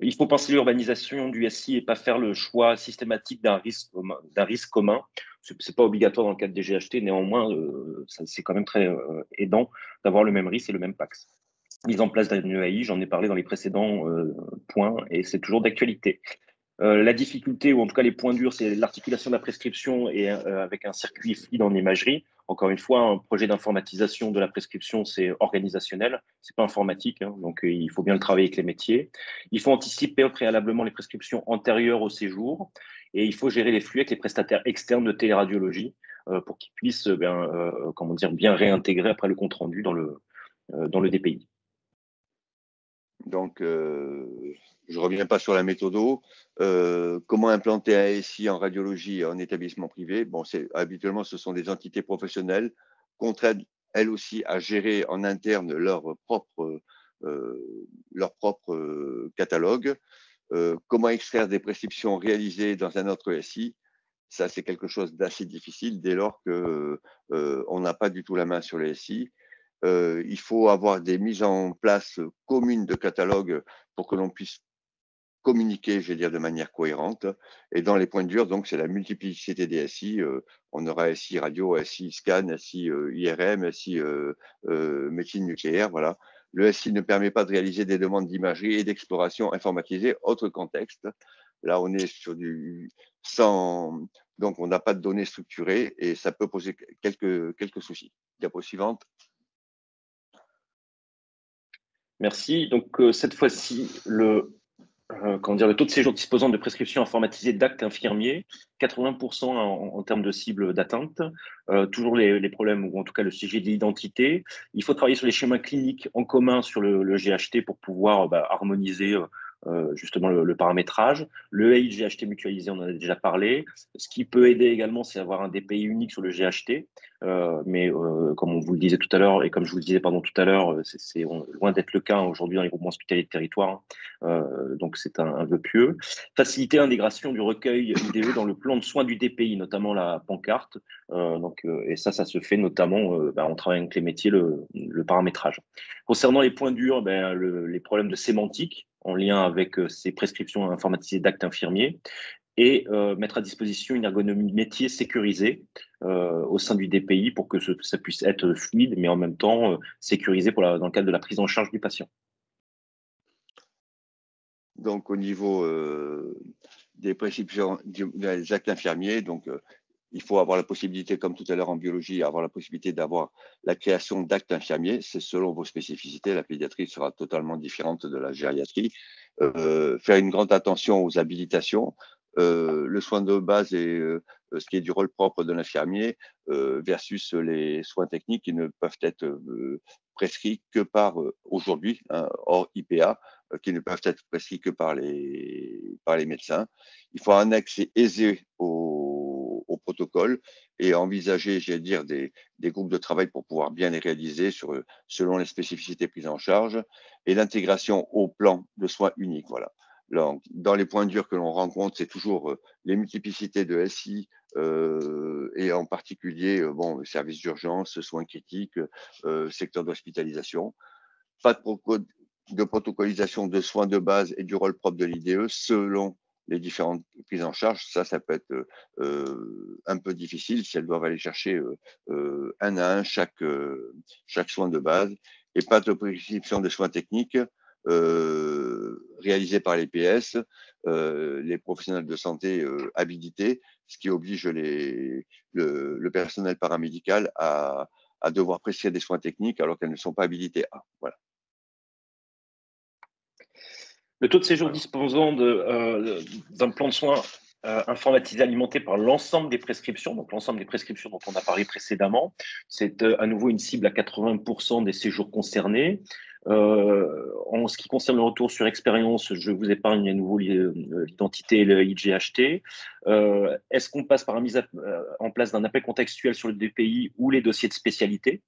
Il faut penser l'urbanisation du SI et pas faire le choix systématique d'un risque, d'un risque commun. Ce n'est pas obligatoire dans le cadre des GHT, néanmoins, c'est quand même très aidant d'avoir le même risque et le même PAX. mise en place d'un EAI, j'en ai parlé dans les précédents points et c'est toujours d'actualité. La difficulté, ou en tout cas les points durs, c'est l'articulation de la prescription et avec un circuit fluide en imagerie. Encore une fois, un projet d'informatisation de la prescription, c'est organisationnel, c'est pas informatique, hein, donc il faut bien le travailler avec les métiers. Il faut anticiper préalablement les prescriptions antérieures au séjour et il faut gérer les flux avec les prestataires externes de téléradiologie pour qu'ils puissent bien, comment dire, bien réintégrer après le compte rendu dans le, dans le DPI. Donc, euh, je ne reviens pas sur la méthode. Euh, comment implanter un SI en radiologie en établissement privé? Bon, habituellement, ce sont des entités professionnelles contraintes, elles aussi, à gérer en interne leur propre, euh, leur propre catalogue. comment extraire des prescriptions réalisées dans un autre SI Ça, c'est quelque chose d'assez difficile dès lors qu'on n'a pas du tout la main sur les SI. Euh, il faut avoir des mises en place communes de catalogues pour que l'on puisse communiquer, je vais dire, de manière cohérente. Et dans les points durs, donc, c'est la multiplicité des SI. Euh, on aura SI radio, SI scan, SI euh, IRM, SI médecine nucléaire, voilà. Le SI ne permet pas de réaliser des demandes d'imagerie et d'exploration informatisée, autre contexte. Là, on est sur du sans, donc on n'a pas de données structurées et ça peut poser quelques, quelques soucis. Diapo suivante. Merci. Donc, euh, cette fois-ci, le, euh, le taux de séjour disposant de prescriptions informatisées d'actes infirmiers, 80% en, termes de cible d'atteinte. Euh, toujours les, problèmes, ou en tout cas le sujet de l'identité. Il faut travailler sur les schémas cliniques en commun sur le, GHT pour pouvoir bah, harmoniser euh, justement le, paramétrage. Le GHT mutualisé, on en a déjà parlé. Ce qui peut aider également, c'est avoir un DPI unique sur le GHT. Euh, mais euh, comme on vous le disait tout à l'heure, et comme je vous le disais pardon, tout à l'heure, c'est loin d'être le cas aujourd'hui dans les groupements hospitaliers de territoire. donc c'est un, vœu pieux. Faciliter l'intégration du recueil IDE dans le plan de soins du DPI, notamment la pancarte. et ça, ça se fait notamment, bah, on travaille avec les métiers, le, paramétrage. Concernant les points durs, ben, les problèmes de sémantique, en lien avec euh, ces prescriptions informatisées d'actes infirmiers et euh, mettre à disposition une ergonomie métier sécurisée euh, au sein du DPI pour que ça puisse être fluide, mais en même temps sécurisé dans le cadre de la prise en charge du patient. Donc au niveau des prescriptions des actes infirmiers, donc il faut avoir la possibilité, comme tout à l'heure en biologie, avoir la possibilité d'avoir la création d'actes infirmiers. C'est selon vos spécificités. La pédiatrie sera totalement différente de la gériatrie. Euh, faire une grande attention aux habilitations. Euh, le soin de base et euh, ce qui est du rôle propre de l'infirmier versus les soins techniques qui ne peuvent être prescrits que par aujourd'hui, hein, hors IPA, qui ne peuvent être prescrits que par les, par les médecins. Il faut un accès aisé aux et envisager, j'allais dire, des, groupes de travail pour pouvoir bien les réaliser sur, selon les spécificités prises en charge et l'intégration au plan de soins unique. Voilà. dans les points durs que l'on rencontre, c'est toujours euh, les multiplicités de SI euh, et en particulier euh, bon, services d'urgence, soins critiques, secteur d'hospitalisation. Pas de, de protocolisation de soins de base et du rôle propre de l'IDE selon les différentes prises en charge, ça, ça peut être euh, un peu difficile si elles doivent aller chercher euh, euh, un à un chaque, chaque soin de base et pas de prescription de soins techniques réalisés par les PS, les professionnels de santé habilités, ce qui oblige les, le, personnel paramédical à, à devoir prescrire des soins techniques alors qu'elles ne sont pas habilitées à. Voilà. Le taux de séjour disposant euh, d'un plan de soins euh, informatisé alimenté par l'ensemble des prescriptions, donc l'ensemble des prescriptions dont on a parlé précédemment, c'est euh, à nouveau une cible à 80% des séjours concernés. en ce qui concerne le retour sur expérience, je vous épargne à nouveau l'identité et le IGHT. Est-ce qu'on passe par la mise en place d'un appel contextuel sur le DPI ou les dossiers de spécialité?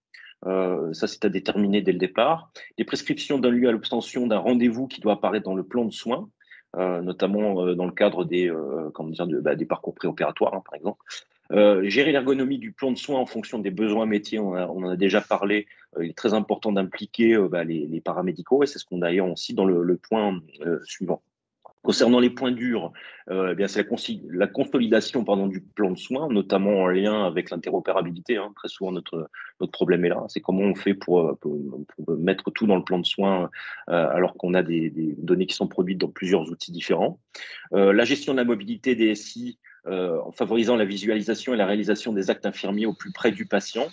Euh, ça, c'est à déterminer dès le départ. Les prescriptions d'un lieu à l'obtention d'un rendez-vous qui doit apparaître dans le plan de soins, euh, notamment euh, dans le cadre des, bah, parcours préopératoires, hein, par exemple. gérer l'ergonomie du plan de soins en fonction des besoins métiers, on, en a déjà parlé. il est très important d'impliquer bah, les, paramédicaux et c'est ce qu'on a aussi dans le point suivant. Concernant les points durs, euh, eh c'est la, consolidation pardon, du plan de soins, notamment en lien avec l'interopérabilité. Hein. Très souvent, notre, notre problème est là. C'est comment on fait pour, mettre tout dans le plan de soins euh, alors qu'on a des, données qui sont produites dans plusieurs outils différents. Euh, la gestion de la mobilité des SI en favorisant la visualisation et la réalisation des actes infirmiers au plus près du patient.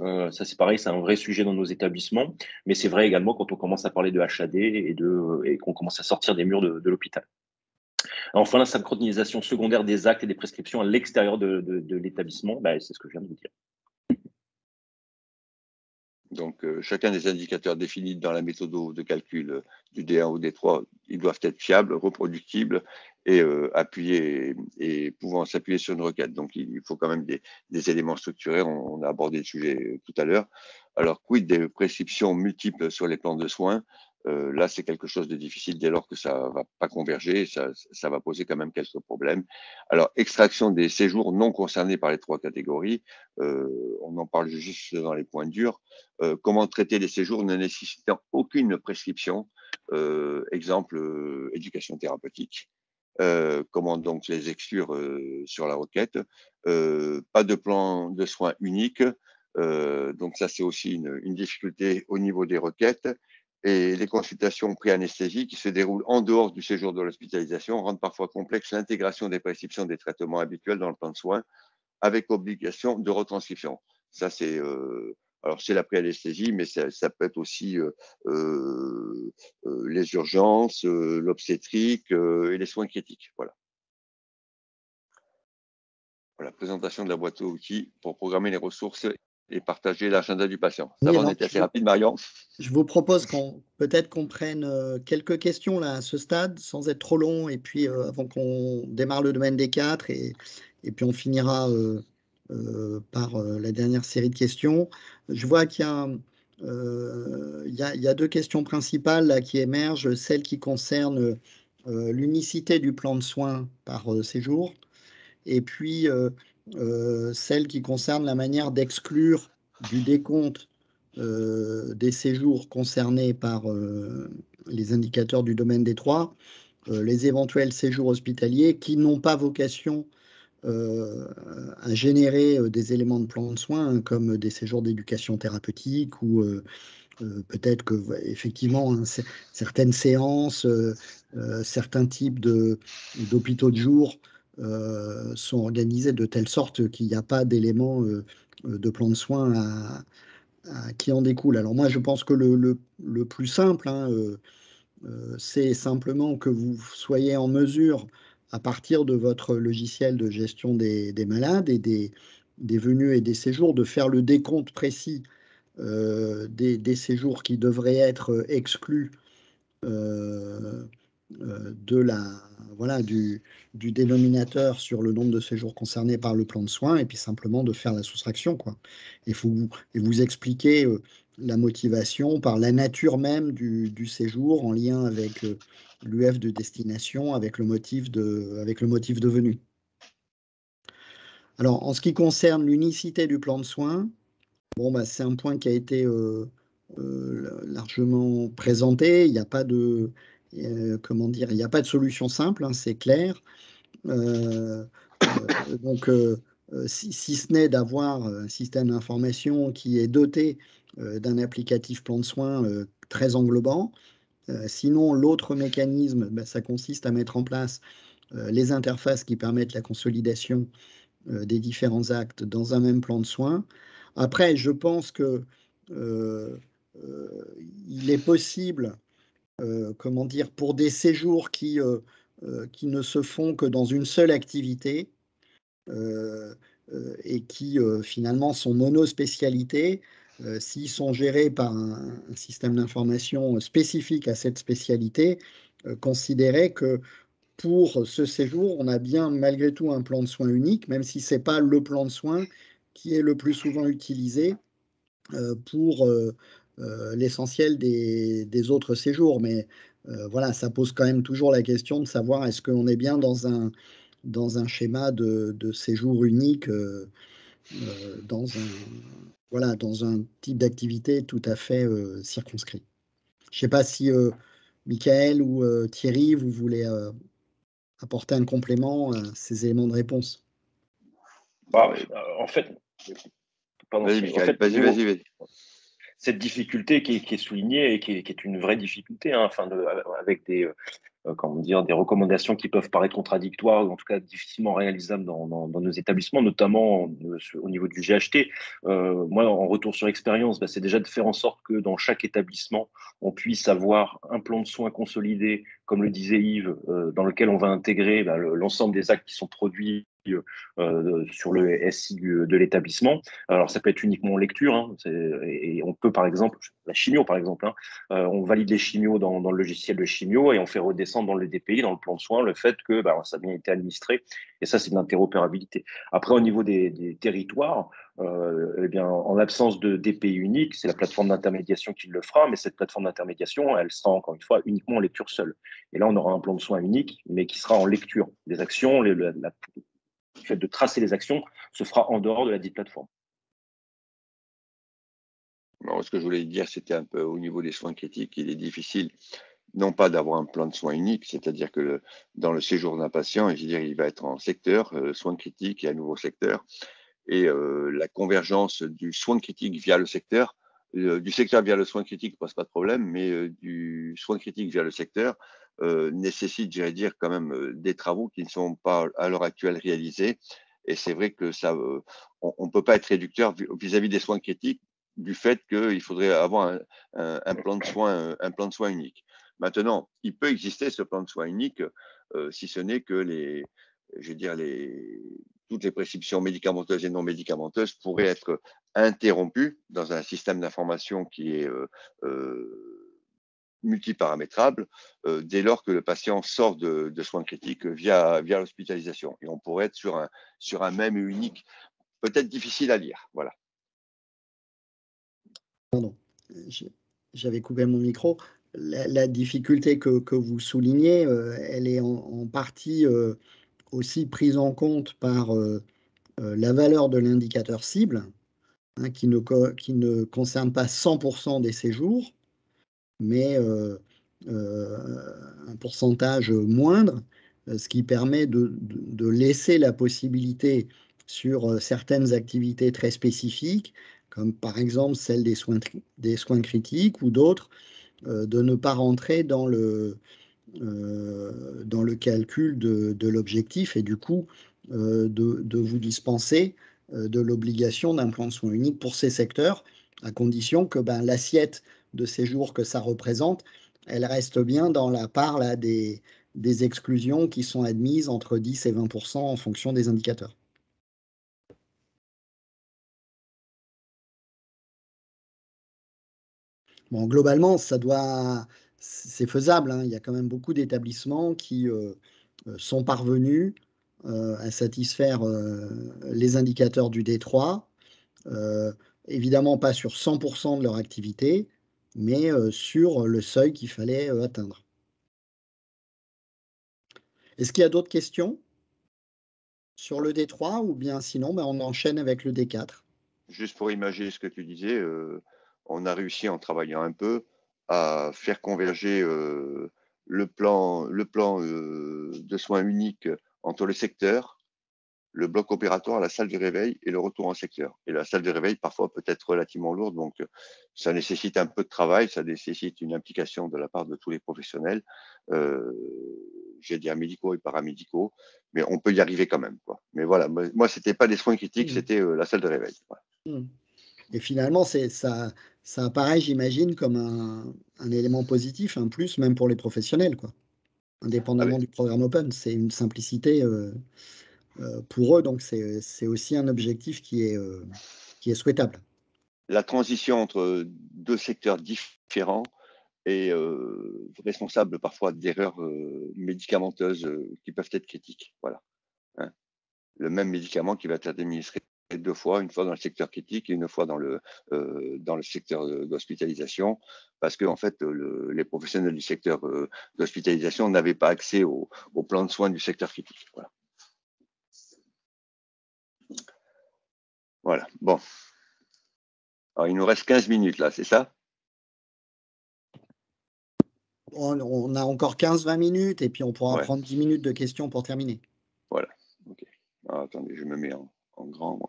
Euh, ça, c'est pareil, c'est un vrai sujet dans nos établissements, mais c'est vrai également quand on commence à parler de HAD et, et qu'on commence à sortir des murs de, l'hôpital. Enfin, la synchronisation secondaire des actes et des prescriptions à l'extérieur de, l'établissement, bah, c'est ce que je viens de vous dire. Donc, euh, chacun des indicateurs définis dans la méthode de calcul euh, du D1 ou D3, ils doivent être fiables, reproductibles et euh, appuyés et, pouvant s'appuyer sur une requête. Donc, il, faut quand même des, éléments structurés. On, a abordé le sujet tout à l'heure. Alors, quid des prescriptions multiples sur les plans de soins? Euh, là, c'est quelque chose de difficile dès lors que ça va pas converger, ça, ça, va poser quand même quelques problèmes. Alors, extraction des séjours non concernés par les trois catégories, euh, on en parle juste dans les points durs. Euh, comment traiter les séjours ne nécessitant aucune prescription, euh, exemple éducation thérapeutique. comment donc les exclure sur la requête? Pas de plan de soins unique, donc ça c'est aussi une, une difficulté au niveau des requêtes et les consultations pré-anesthésie qui se déroulent en dehors du séjour de l'hospitalisation rendent parfois complexe l'intégration des prescriptions des traitements habituels dans le plan de soins avec obligation de retranscription. Ça, c'est euh, alors c'est la pré-anesthésie, mais ça, ça, peut être aussi euh, euh, euh les urgences, euh, l'obstétrique et les soins critiques. Voilà. Voilà, présentation de la boîte à outils pour programmer les ressources et partager l'agenda du patient. Ça va, on était assez rapide, Marion. Je vous propose qu'on peut-être qu'on prenne euh, quelques questions là à ce stade, sans être trop long, et puis euh, avant qu'on démarre le domaine des quatre, et, et puis on finira euh, par la dernière série de questions. Je vois qu'il y a il y, a, il y, a, deux questions principales là, qui émergent, celle qui concerne l'unicité du plan de soins par séjour, et puis celle qui concerne la manière d'exclure du décompte euh, des séjours concernés par euh, les indicateurs du domaine des trois, les éventuels séjours hospitaliers qui n'ont pas vocation à générer des éléments de plan de soins hein, comme des séjours d'éducation thérapeutique ou peut-être que effectivement hein, certaines séances, certains types d'hôpitaux de jour euh, sont organisés de telle sorte qu'il n'y a pas d'éléments euh, de plan de soins qui en découlent. Alors moi, je pense que le, plus simple, hein, euh, c'est simplement que vous soyez en mesure, à partir de votre logiciel de gestion des, malades et des, des, venues et des séjours, de faire le décompte précis des, séjours qui devraient être exclus euh, de la, voilà, du, du, dénominateur sur le nombre de séjours concernés par le plan de soins et puis simplement de faire la soustraction. Quoi. Et, faut, et vous expliquer euh, la motivation par la nature même du, du séjour en lien avec euh, l'UF de destination, avec le motif de, avec le motif de venue. Alors, en ce qui concerne l'unicité du plan de soins, bon, bah, c'est un point qui a été largement présenté. Il n'y a pas de, euh, comment dire, il n'y a pas de solution simple, hein, c'est clair. Euh, euh, donc, si, ce n'est d'avoir un système d'information qui est doté d'un applicatif plan de soins très englobant, sinon, l'autre mécanisme, ben, ça consiste à mettre en place les interfaces qui permettent la consolidation des différents actes dans un même plan de soins. Après, je pense que il est possible comment dire, pour des séjours qui, euh, euh, qui ne se font que dans une seule activité et qui finalement sont monospécialités, s'ils sont gérés par un, système d'information spécifique à cette spécialité, considérer que pour ce séjour, on a bien malgré tout un plan de soins unique, même si ce n'est pas le plan de soins qui est le plus souvent utilisé pour euh, l'essentiel des, autres séjours. Mais euh, voilà, ça pose quand même toujours la question de savoir est-ce qu'on est bien dans un, dans un schéma de, séjour unique, euh, dans, un, voilà, dans un type d'activité tout à fait circonscrit. Je ne sais pas si Michael ou Thierry, vous voulez apporter un complément à ces éléments de réponse. Bah, en fait, vas-y, vas-y, vas-y cette difficulté qui est, soulignée et qui est, une vraie difficulté, hein, enfin avec des, euh, comment dire, des recommandations qui peuvent paraître contradictoires ou en tout cas difficilement réalisables dans, nos établissements, notamment euh, au niveau du GHT. Euh, moi, en retour sur expérience, bah, c'est déjà de faire en sorte que dans chaque établissement, on puisse avoir un plan de soins consolidé, comme le disait Yves, dans lequel on va intégrer bah, l'ensemble des actes qui sont produits euh, sur le SI de l'établissement. Alors ça peut être uniquement en lecture, hein, et on peut par exemple, la chimio par exemple, hein, euh, on valide les chimios dans, le logiciel de chimio et on fait redescendre dans le DPI, dans le plan de soins, le fait que bah, ça a bien été administré, et ça c'est de l'interopérabilité. Après au niveau des, territoires, euh, eh bien, en l'absence de DPI unique, c'est la plateforme d'intermédiation qui le fera, mais cette plateforme d'intermédiation, elle sera encore une fois uniquement en lecture seule. Et là, on aura un plan de soins unique, mais qui sera en lecture des actions, le fait de tracer les actions se fera en dehors de la dite plateforme. ce que je voulais dire, c'était un peu au niveau des soins critiques, il est difficile non pas d'avoir un plan de soins unique, c'est-à-dire que dans le séjour d'un patient, il va être en secteur, euh, soins critiques et un nouveau secteur, et euh, la convergence du soin critique via le secteur, euh, du secteur via le soin critique pose pas de problème, mais du soin critique via le secteur, nécessite, j'allais dire, quand même des travaux qui ne sont pas à l'heure actuelle réalisés. Et c'est vrai que ça, on ne peut pas être réducteur vis-à-vis des soins critiques du fait qu'il faudrait avoir un, plan de soins, un plan de soins unique. Maintenant, il peut exister ce plan de soins unique, si ce n'est que les, je veux dire, les, toutes les prescriptions médicamenteuses et non médicamenteuses pourraient être interrompues dans un système d'information qui est multiparamétrable euh, dès lors que le patient sort de, soins critiques via, via l'hospitalisation. Et on pourrait être sur un, sur un même et unique, peut-être difficile à lire. Voilà. Pardon, j'avais coupé mon micro. La, difficulté que, vous soulignez, euh, elle est en, partie euh, aussi prise en compte par la valeur de l'indicateur cible, hein, qui, ne, concerne pas 100% des séjours, mais euh, euh, un pourcentage moindre, euh, ce qui permet de, laisser la possibilité sur certaines activités très spécifiques, comme par exemple celle des soins, des soins critiques ou d'autres, de ne pas rentrer dans le, le calcul de, l'objectif et du coup de, vous dispenser de l'obligation d'un plan de soins unique pour ces secteurs, à condition que ben, l'assiette de séjour que ça représente, elle reste bien dans la part des exclusions qui sont admises entre 10 et 20% en fonction des indicateurs. Bon, globalement, ça doit, c'est faisable. Hein. Il y a quand même beaucoup d'établissements qui euh, euh, sont parvenus euh, à satisfaire les indicateurs du D3. évidemment, pas sur 100% de leur activité, mais sur le seuil qu'il fallait atteindre. Est-ce qu'il y a d'autres questions sur le D3 ou bien sinon ben, on enchaîne avec le D4 Juste pour imaginer ce que tu disais, on a réussi en travaillant un peu à faire converger le plan, le plan de soins uniques entre le secteur, le bloc opératoire, la salle de réveil et le retour en secteur. Et la salle de réveil, parfois, peut être relativement lourde, donc ça nécessite un peu de travail, ça nécessite une implication de la part de tous les professionnels, euh, j'ai dit médicaux et paramédicaux, mais on peut y arriver quand même. Quoi. Mais voilà, moi, c'était pas des soins critiques, mmh. c'était euh, la salle de réveil. Mmh. Et finalement, ça, ça apparaît, j'imagine, comme un, élément positif, un plus, même pour les professionnels, quoi. indépendamment ah du programme Open. C'est une simplicité. Euh, euh, pour eux. Donc, c'est aussi un objectif qui est, euh, qui est souhaitable. La transition entre deux secteurs différents est responsable parfois d'erreurs médicamenteuses qui peuvent être critiques. Voilà. Hein. le même médicament qui va être administré deux fois, une fois dans le secteur critique et une fois dans le, dans le secteur d'hospitalisation, parce que en fait, les professionnels du secteur d'hospitalisation n'avaient pas accès au, au, plan de soins du secteur critique. Voilà. Voilà, bon. Alors, il nous reste 15 minutes là, c'est ça? On, a encore 15-20 minutes et puis on pourra prendre 10 minutes de questions pour terminer. Voilà. Ok. Ah, attendez, je me mets en, grand.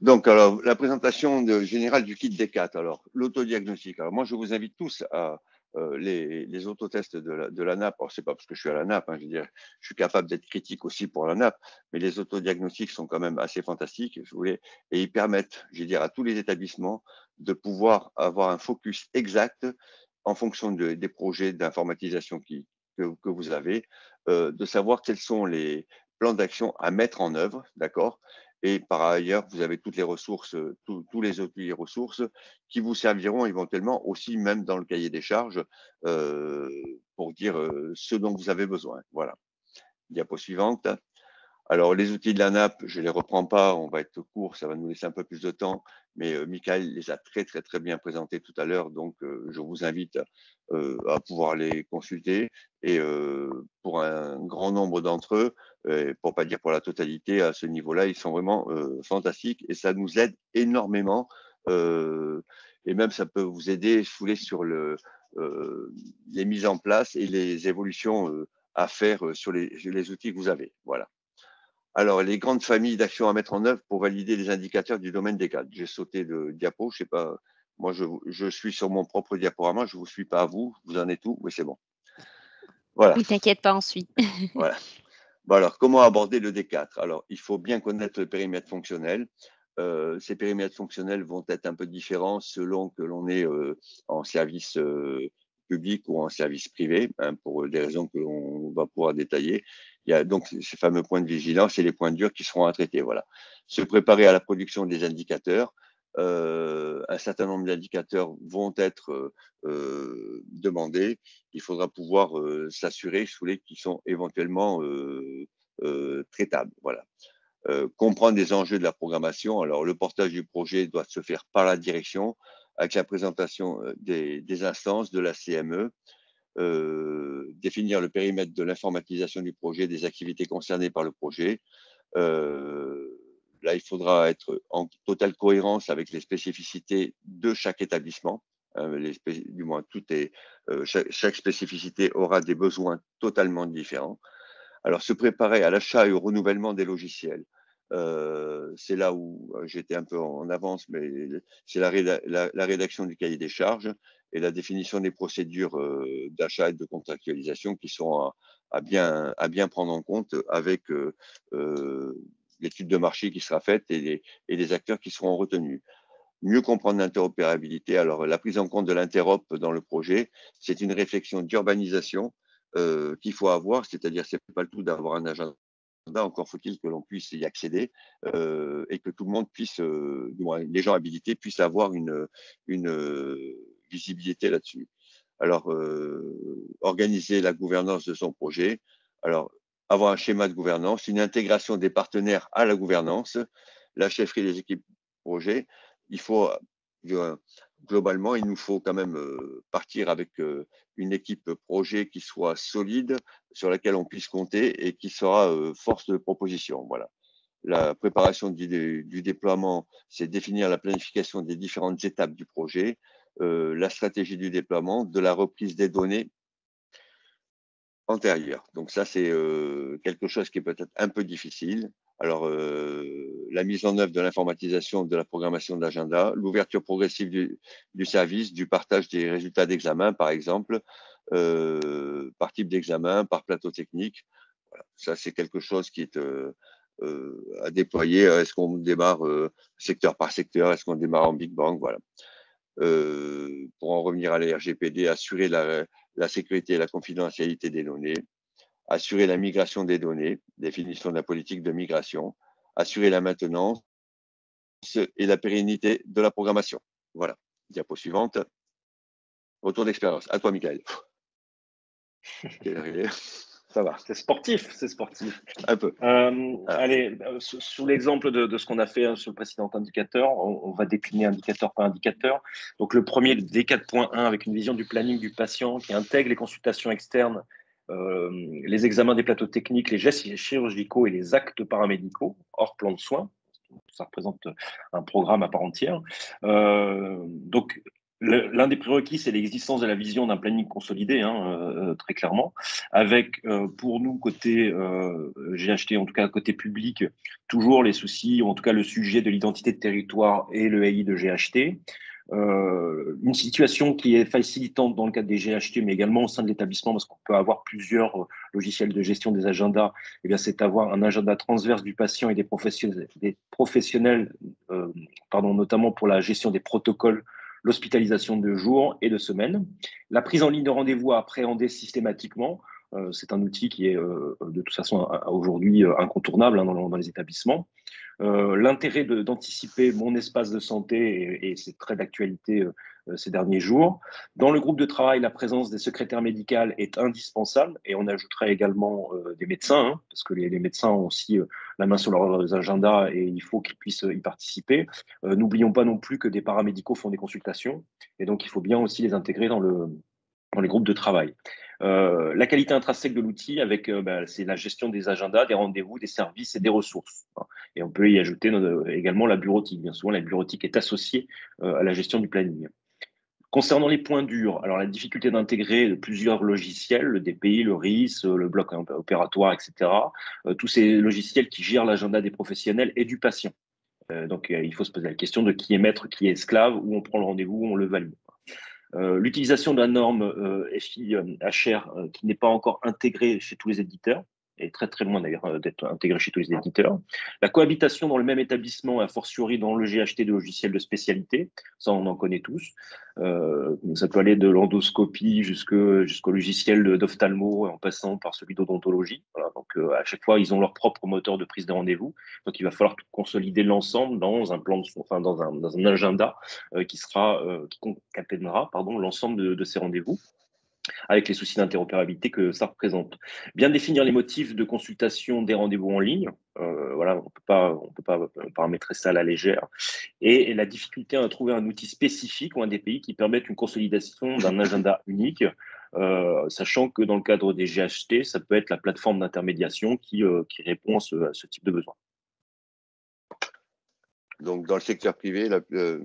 Donc, alors, la présentation de, générale du kit D4. Alors, l'autodiagnostic. Alors, moi, je vous invite tous à euh, les, les, autotests de la, de la NAP. Alors, c'est pas parce que je suis à la NAP, hein, je veux dire, je suis capable d'être critique aussi pour la NAP, mais les autodiagnostics sont quand même assez fantastiques, je voulais, et ils permettent, je veux dire, à tous les établissements de pouvoir avoir un focus exact en fonction des projets d'informatisation que, vous avez, euh, de savoir quels sont les plans d'action à mettre en œuvre, d'accord? Et par ailleurs, vous avez toutes les ressources, tous les outils et ressources qui vous serviront éventuellement aussi même dans le cahier des charges euh, pour dire euh, ce dont vous avez besoin. Voilà. Diapo suivante. Alors, les outils de la NAP, je ne les reprends pas, on va être court, ça va nous laisser un peu plus de temps, mais euh, Michael les a très, très, très bien présentés tout à l'heure, donc euh, je vous invite euh, à pouvoir les consulter. Et pour un grand nombre d'entre eux, pour pas dire pour la totalité, à ce niveau-là, ils sont vraiment fantastiques et ça nous aide énormément. et même, ça peut vous aider, je sur le, les mises en place et les évolutions à faire sur les, les outils que vous avez. Voilà. Alors, les grandes familles d'actions à mettre en œuvre pour valider les indicateurs du domaine des cadres. J'ai sauté de diapo, je sais pas. Moi, je, suis sur mon propre diaporama, je ne vous suis pas à vous. Vous en êtes où? Oui, c'est bon. Voilà. Ne t'inquiète pas, ensuite. voilà. Bon, alors, comment aborder le D4 Alors, il faut bien connaître le périmètre fonctionnel. Euh, ces périmètres fonctionnels vont être un peu différents selon que l'on est euh, en service euh, public ou en service privé, hein, pour des raisons que l'on va pouvoir détailler. Il y a donc ces fameux points de vigilance et les points durs qui seront à traiter. Voilà. Se préparer à la production des indicateurs. Euh, un certain nombre d'indicateurs vont être euh, demandés. Il faudra pouvoir euh, s'assurer qu'ils sont éventuellement traitables. Voilà. comprendre les enjeux de la programmation. Alors, le portage du projet doit se faire par la direction avec la présentation des instances de la CME. Euh, définir le périmètre de l'informatisation du projet, des activités concernées par le projet. Euh, là, il faudra être en totale cohérence avec les spécificités de chaque établissement. Hein, du moins, euh, chaque, spécificité aura des besoins totalement différents. Alors, se préparer à l'achat et au renouvellement des logiciels. C'est là où j'étais un peu en avance, mais c'est la, la, rédaction du cahier des charges et la définition des procédures euh, d'achat et de contractualisation qui sont à, bien, à bien prendre en compte avec euh, euh, l'étude de marché qui sera faite et les, et acteurs qui seront retenus mieux comprendre l'interopérabilité. Alors, la prise en compte de l'interop dans le projet, c'est une réflexion d'urbanisation euh, qu'il faut avoir, c'est-à-dire c'est pas le tout d'avoir un agenda, encore faut-il que l'on puisse y accéder euh, et que tout le monde puisse, euh, les gens habilités puissent avoir une, une, visibilité là-dessus. Alors, euh, organiser la gouvernance de son projet. Alors, avoir un schéma de gouvernance, une intégration des partenaires à la gouvernance, la chefferie des équipes projet. Il faut, euh, globalement, il nous faut quand même euh, partir avec une équipe projet qui soit solide, sur laquelle on puisse compter et qui sera force de proposition. Voilà. La préparation du, déploiement, c'est définir la planification des différentes étapes du projet, euh, la stratégie du déploiement, de la reprise des données antérieures. Donc ça, c'est euh, quelque chose qui est peut-être un peu difficile. Alors, euh, la mise en œuvre de l'informatisation de la programmation de l'agenda, l'ouverture progressive du, service, du partage des résultats d'examen, par exemple, par type d'examen, par plateau technique. Ça, c'est quelque chose qui est à déployer. Est-ce qu'on démarre secteur par secteur? Est-ce qu'on démarre en Big Bang? Voilà. Euh, pour en revenir à la RGPD, assurer la, sécurité et la confidentialité des données, assurer la migration des données, définition de la politique de migration, assurer la maintenance et la pérennité de la programmation. Voilà. Diapo suivante. Retour d'expérience. À toi, Michael. Ça va. C'est sportif, c'est sportif. Un peu. Euh, ah. Allez, euh, sous, l'exemple de, ce qu'on a fait hein, sur le précédent indicateur, on, va décliner indicateur par indicateur. Donc le premier, le D4.1, avec une vision du planning du patient qui intègre les consultations externes, euh, les examens des plateaux techniques, les gestes chirurgicaux et les actes paramédicaux hors plan de soins. Ça représente un programme à part entière. donc L'un des prérequis, c'est l'existence de la vision d'un planning consolidé, hein, euh, très clairement, avec euh, pour nous, côté GHT, en tout cas côté public, toujours les soucis, ou en tout cas le sujet de l'identité de territoire et le AI de GHT. Euh, une situation qui est facilitante dans le cadre des GHT, mais également au sein de l'établissement, parce qu'on peut avoir plusieurs euh, logiciels de gestion des agendas, eh c'est avoir un agenda transverse du patient et des professionnels, des professionnels euh, pardon, notamment pour la gestion des protocoles, l'hospitalisation de jours et de semaines. La prise en ligne de rendez-vous à appréhender systématiquement, c'est un outil qui est de toute façon aujourd'hui incontournable hein, dans, les établissements. Euh, l'intérêt d'anticiper mon espace de santé, et, c'est très d'actualité euh, ces derniers jours. Dans le groupe de travail, la présence des secrétaires médicales est indispensable, et on ajouterait également euh, des médecins, hein, parce que les, médecins ont aussi la main sur leurs agendas et il faut qu'ils puissent y participer. N'oublions pas non plus que des paramédicaux font des consultations, et donc il faut bien aussi les intégrer dans, le, dans les groupes de travail. Euh, la qualité intrinsèque de l'outil, avec euh, bah, c'est la gestion des agendas, des rendez-vous, des services et des ressources. Hein. Et on peut y ajouter également la bureautique. Bien souvent, la bureautique est associée euh, à la gestion du planning. Concernant les points durs, alors la difficulté d'intégrer plusieurs logiciels, le DPI, le RIS, le bloc opératoire, etc. tous ces logiciels qui gèrent l'agenda des professionnels et du patient. donc il faut se poser la question de qui est maître, qui est esclave, où on prend le rendez-vous, où on le valide. Euh, l'utilisation de la norme euh, FI-HR euh, qui n'est pas encore intégrée chez tous les éditeurs, est très très loin d'ailleurs euh, d'être intégré chez tous les éditeurs. La cohabitation dans le même établissement, a fortiori dans le GHT de logiciels de spécialité, ça on en connaît tous. Euh, ça peut aller de l'endoscopie jusqu'au logiciel d'ophtalmo en passant par celui d'odontologie. donc euh, à chaque fois, ils ont leur propre moteur de prise de rendez-vous. Donc il va falloir consolider l'ensemble dans un plan, enfin dans un, agenda qui sera qui l'ensemble de ces rendez-vous avec les soucis d'interopérabilité que ça représente. Bien définir les motifs de consultation des rendez-vous en ligne, euh, voilà, on peut pas, on peut pas paramétrer ça à la légère, et, la difficulté à trouver un outil spécifique ou un des pays qui permette une consolidation d'un agenda unique, euh, sachant que dans le cadre des GHT, ça peut être la plateforme d'intermédiation qui, euh, qui répond à ce type de besoin. Donc, dans le secteur privé, la, euh,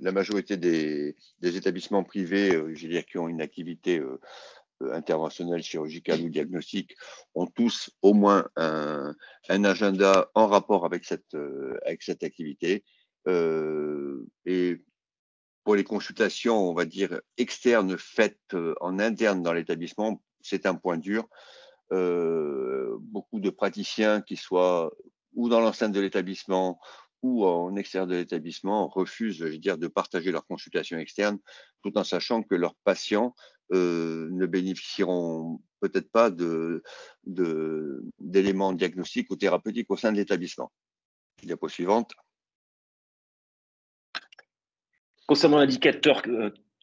majorité des, établissements privés, euh, je dire, qui ont une activité euh, interventionnelle, chirurgicale ou diagnostique, ont tous au moins un, agenda en rapport avec cette, avec cette activité. et pour les consultations, on va dire, externes faites en interne dans l'établissement, c'est un point dur. beaucoup de praticiens qui soient ou dans l'enceinte de l'établissement ou en extérieur de l'établissement refusent, je veux de partager leurs consultations externes, tout en sachant que leurs patients euh, ne bénéficieront peut-être pas d'éléments diagnostiques ou thérapeutiques au sein de l'établissement. Diapo suivante. Concernant l'indicateur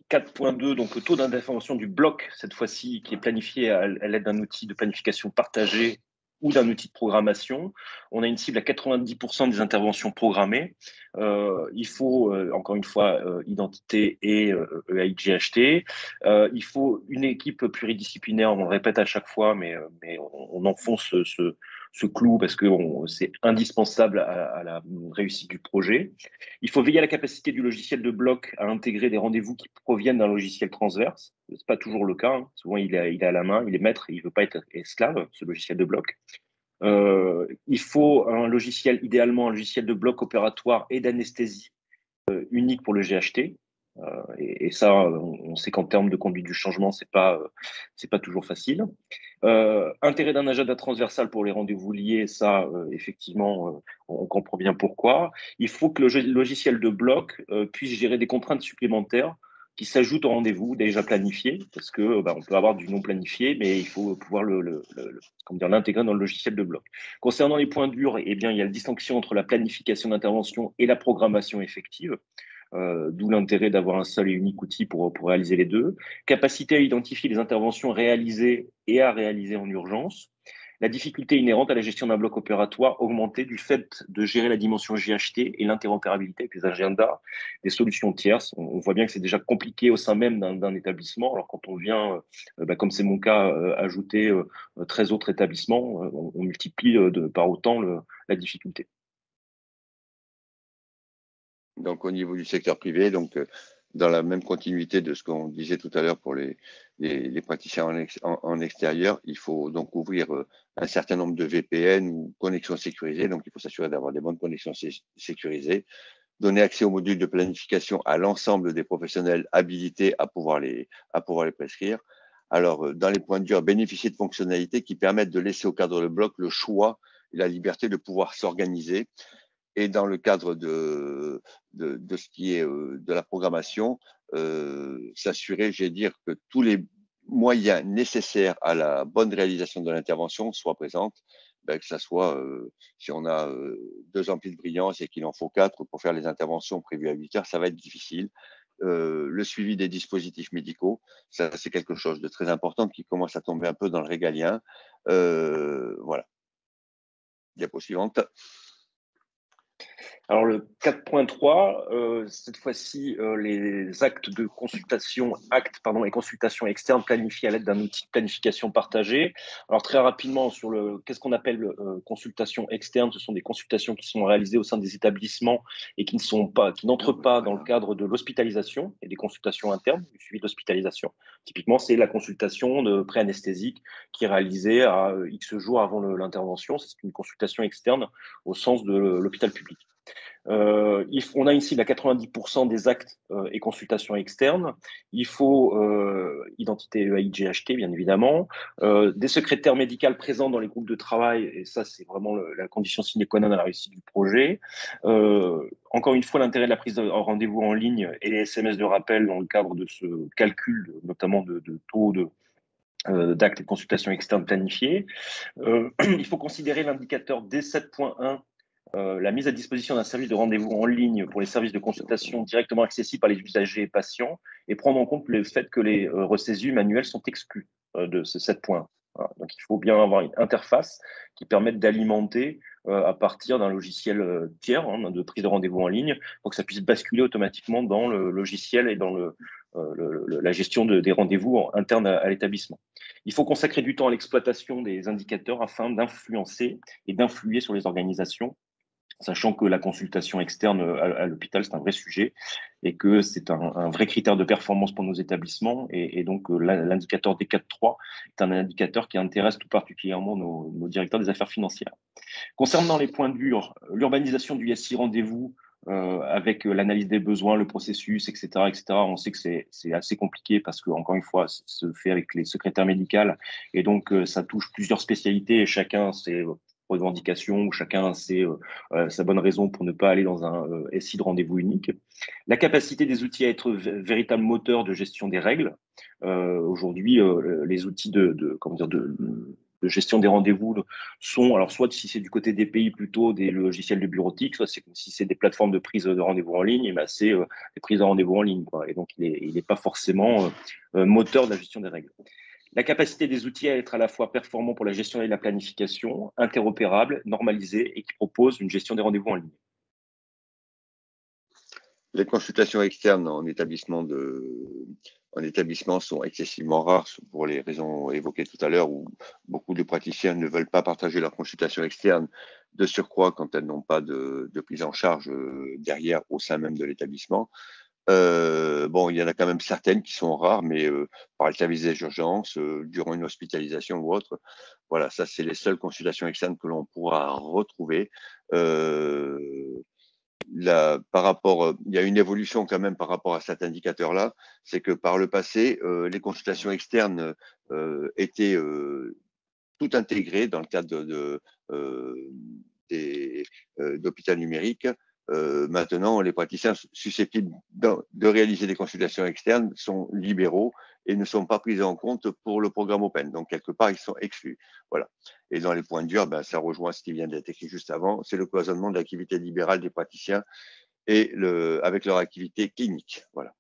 4.2, euh, donc le taux d'intervention du bloc, cette fois-ci, qui est planifié à l'aide d'un outil de planification partagée ou d'un outil de programmation. On a une cible à 90% des interventions programmées. Euh, il faut, euh, encore une fois, euh, identité et EIGHT. il faut une équipe pluridisciplinaire, on le répète à chaque fois, mais, mais on, enfonce ce, ce, clou parce que c'est indispensable à, la réussite du projet. Il faut veiller à la capacité du logiciel de bloc à intégrer des rendez-vous qui proviennent d'un logiciel transverse. Ce n'est pas toujours le cas. Hein. Souvent, il est, il est à la main, il est maître, il ne veut pas être esclave, ce logiciel de bloc. Euh, il faut un logiciel, idéalement un logiciel de bloc opératoire et d'anesthésie euh, unique pour le GHT. Euh, et, ça, on, sait qu'en termes de conduite du changement, c'est pas c'est pas toujours facile. intérêt d'un agenda transversal pour les rendez-vous liés, ça, effectivement, on comprend bien pourquoi. Il faut que le logiciel de bloc puisse gérer des contraintes supplémentaires qui s'ajoute au rendez-vous déjà planifié, parce que bah, peut avoir du non planifié, mais il faut pouvoir le, l'intégrer dans le logiciel de bloc. Concernant les points durs, eh bien, il y a la distinction entre la planification d'intervention et la programmation effective. Euh, d'où l'intérêt d'avoir un seul et unique outil pour, pour réaliser les deux. Capacité à identifier les interventions réalisées et à réaliser en urgence la difficulté inhérente à la gestion d'un bloc opératoire augmentée du fait de gérer la dimension GHT et l'interopérabilité avec les agendas des solutions tierces. On, voit bien que c'est déjà compliqué au sein même d'un établissement. Alors quand on vient, euh, bah, comme c'est mon cas, euh, ajouter 13 euh, autres établissements, on, multiplie de, par autant la difficulté. Donc au niveau du secteur privé, donc dans la même continuité de ce qu'on disait tout à l'heure pour les, les, praticiens en, extérieur, il faut donc ouvrir euh, un certain nombre de VPN ou connexions sécurisées. Donc, il faut s'assurer d'avoir des bonnes connexions sécurisées, donner accès aux modules de planification à l'ensemble des professionnels habilités à pouvoir les, à pouvoir les prescrire. Alors, euh, dans les points durs, bénéficier de fonctionnalités qui permettent de laisser au cadre de bloc le choix et la liberté de pouvoir s'organiser et dans le cadre de, de, de, ce qui est euh, de la programmation, euh, s'assurer, j'ai dire, que tous les moyens nécessaires à la bonne réalisation de l'intervention soient présents, ben, que ça soit euh, si on a euh, deux amplis de brillance et qu'il en faut quatre pour faire les interventions prévues à 8 heures, ça va être difficile. Euh, le suivi des dispositifs médicaux, ça c'est quelque chose de très important qui commence à tomber un peu dans le régalien. Euh, voilà. Diapo suivante. Alors le 4.3, euh, cette fois-ci, euh, les actes de consultation, actes pardon, et consultations externes planifiés à l'aide d'un outil de planification partagé. Alors très rapidement sur le, qu'est-ce qu'on appelle euh, consultation externe Ce sont des consultations qui sont réalisées au sein des établissements et qui ne sont pas, qui n'entrent pas dans le cadre de l'hospitalisation et des consultations internes, du suivi d'hospitalisation. Typiquement, c'est la consultation de pré-anesthésique qui est réalisée à X jours avant l'intervention. C'est une consultation externe au sens de l'hôpital public. Euh, on a une cible à 90% des actes euh, et consultations externes. Il faut euh, identité EAI-GHT, bien évidemment, des secrétaires médicaux présents dans les groupes de travail, et ça, c'est vraiment la condition sine qua non à la réussite du projet. encore une fois, l'intérêt de la prise de rendez-vous en ligne et les SMS de rappel dans le cadre de ce calcul, notamment de, taux de, d'actes et consultations externes planifiés. il faut considérer l'indicateur D7.1 euh, la mise à disposition d'un service de rendez-vous en ligne pour les services de consultation directement accessibles par les usagers et patients et prendre en compte le fait que les euh, ressaisis manuels sont exclus euh, de ce 7 points. Donc il faut bien avoir une interface qui permette d'alimenter à partir d'un logiciel tiers hein, de prise de rendez-vous en ligne pour que ça puisse basculer automatiquement dans le logiciel et dans la gestion des rendez-vous internes à l'établissement. Il faut consacrer du temps à l'exploitation des indicateurs afin d'influencer et d'influer sur les organisations sachant que la consultation externe à, l'hôpital, c'est un vrai sujet et que c'est un, vrai critère de performance pour nos établissements. Et, donc, euh, l'indicateur D4.3 est un indicateur qui intéresse tout particulièrement nos, directeurs des affaires financières. Concernant les points durs, l'urbanisation du SI rendez-vous, euh, avec l'analyse des besoins, le processus, etc., etc. On sait que c'est assez compliqué parce que, encore une fois, ça se fait avec les secrétaires médicales et donc euh, ça touche plusieurs spécialités et chacun c'est revendications, où chacun a euh, euh, sa bonne raison pour ne pas aller dans un euh, SI de rendez-vous unique. La capacité des outils à être véritable moteur de gestion des règles. Aujourd'hui, les outils de, gestion des rendez-vous sont, alors soit si c'est du côté des pays plutôt des logiciels de bureautique, soit si c'est des plateformes de prise de rendez-vous en ligne, et ben c'est des prises de rendez-vous en ligne. Et donc, il n'est pas forcément moteur de la gestion des règles la capacité des outils à être à la fois performants pour la gestion et la planification, interopérable, normalisé et qui propose une gestion des rendez-vous en ligne. Les consultations externes en établissement, sont excessivement rares pour les raisons évoquées tout à l'heure où beaucoup de praticiens ne veulent pas partager leurs consultations externes de surcroît quand elles n'ont pas de, de, prise en charge euh, derrière au sein même de l'établissement. Euh, bon, il y en a quand même certaines qui sont rares, mais euh, par le service des urgences, euh, durant une hospitalisation ou autre. Voilà, ça, c'est les seules consultations externes que l'on pourra retrouver. Par rapport, il y a une évolution quand même par rapport à cet indicateur-là, c'est que par le passé, les consultations externes étaient tout intégrées dans le cadre de, d'hôpital numérique. Euh, maintenant, les praticiens susceptibles de, réaliser des consultations externes sont libéraux et ne sont pas pris en compte pour le programme Open. Donc, quelque part, ils sont exclus. Voilà. Et dans les points durs, ben, ça rejoint ce qui vient d'être écrit juste avant, c'est le cloisonnement de l'activité libérale des praticiens et le, avec leur activité clinique. Voilà.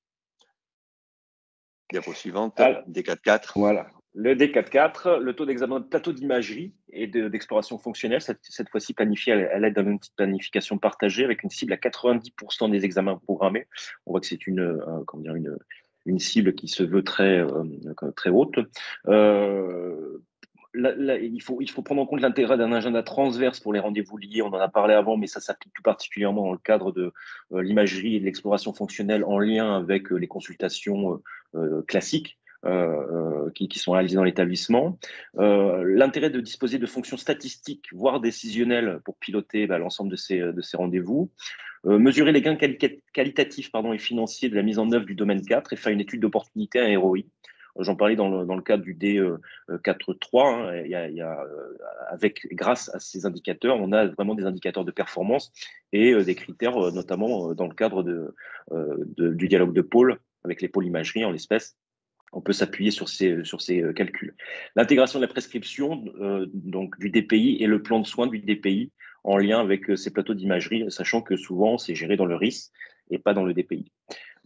Diapo suivante, D4.4. Voilà. Le D4.4, le taux d'examen de plateau d'imagerie et d'exploration fonctionnelle, cette, fois-ci planifié à l'aide d'un outil de planification partagée avec une cible à 90% des examens programmés. On voit que c'est une, euh, comment dire, une, une cible qui se veut très, euh, très haute. Euh, il, faut, il faut prendre en compte l'intérêt d'un agenda transverse pour les rendez-vous liés. On en a parlé avant, mais ça s'applique tout particulièrement dans le cadre de l'imagerie et de l'exploration fonctionnelle en lien avec les consultations classiques. Qui, sont réalisées dans l'établissement. L'intérêt de disposer de fonctions statistiques, voire décisionnelles, pour piloter bah, l'ensemble de ces, de ces rendez-vous. mesurer les gains qualitatifs et financiers de la mise en œuvre du domaine 4 et faire une étude d'opportunité à ROI. J'en parlais dans le, cadre du D4.3. Hein, euh, grâce à ces indicateurs, on a vraiment des indicateurs de performance et euh, des critères, euh, notamment dans le cadre du dialogue de pôle avec les pôles imagerie en l'espèce. On peut s'appuyer sur ces, sur ces calculs. L'intégration de la prescription donc du DPI et le plan de soins du DPI en lien avec ces plateaux d'imagerie, sachant que souvent c'est géré dans le RIS et pas dans le DPI.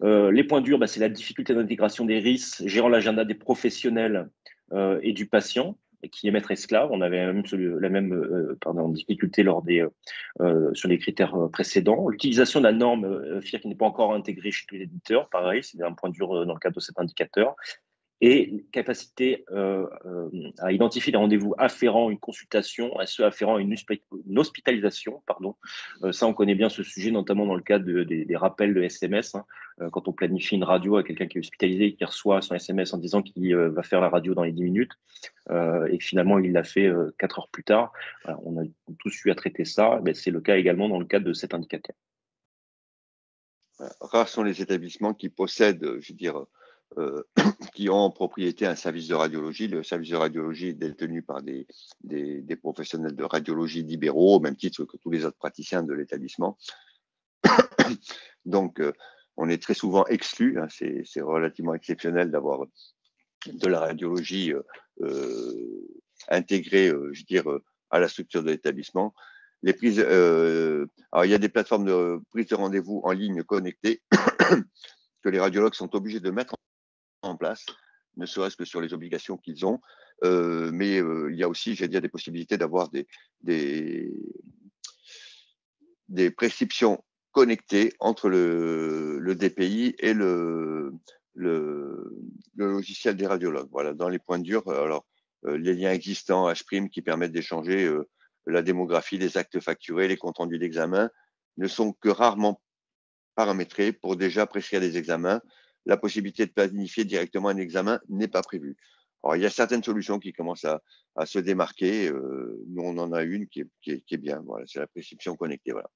Euh, les points durs, bah, c'est la difficulté d'intégration des risques, gérant l'agenda des professionnels euh, et du patient, qui est maître esclave. On avait la même, euh, difficulté lors des, sur les critères précédents. L'utilisation de la norme FIR qui n'est pas encore intégrée chez tous les éditeurs, pareil, c'est un point dur dans le cadre de cet indicateur et capacité euh, euh, à identifier les rendez-vous afférents une consultation, à ceux afférents une, une hospitalisation. Pardon. Euh, ça, on connaît bien ce sujet, notamment dans le cadre des rappels de SMS. Hein. quand on planifie une radio à quelqu'un qui est hospitalisé qui reçoit son SMS en disant qu'il va faire la radio dans les 10 minutes, et finalement il l'a fait 4 heures plus tard. on a tous eu à traiter ça. C'est le cas également dans le cadre de cet indicateur. Rares sont les établissements qui possèdent, je veux dire, euh, qui ont en propriété un service de radiologie. Le service de radiologie est détenu par des, des, professionnels de radiologie libéraux, au même titre que tous les autres praticiens de l'établissement. Donc, euh, on est très souvent exclu. Hein, c'est relativement exceptionnel d'avoir de la radiologie euh, intégrée, je veux dire, à la structure de l'établissement. Les prises, alors il y a des plateformes de prise de rendez-vous en ligne connectées que les radiologues sont obligés de mettre place, ne serait-ce que sur les obligations qu'ils ont. Euh, mais euh, il y a aussi, j'ai dit, des possibilités d'avoir des, des, prescriptions connectées entre le, le DPI et le, le, le, logiciel des radiologues. Voilà, dans les points durs, alors euh, les liens existants H' qui permettent d'échanger la démographie, les actes facturés, les comptes rendus d'examen ne sont que rarement paramétrés pour déjà prescrire des examens la possibilité de planifier directement un examen n'est pas prévue. Alors, il y a certaines solutions qui commencent à, se démarquer. Euh, nous, on en a une qui est, bien. Voilà, c'est la prescription connectée. Voilà.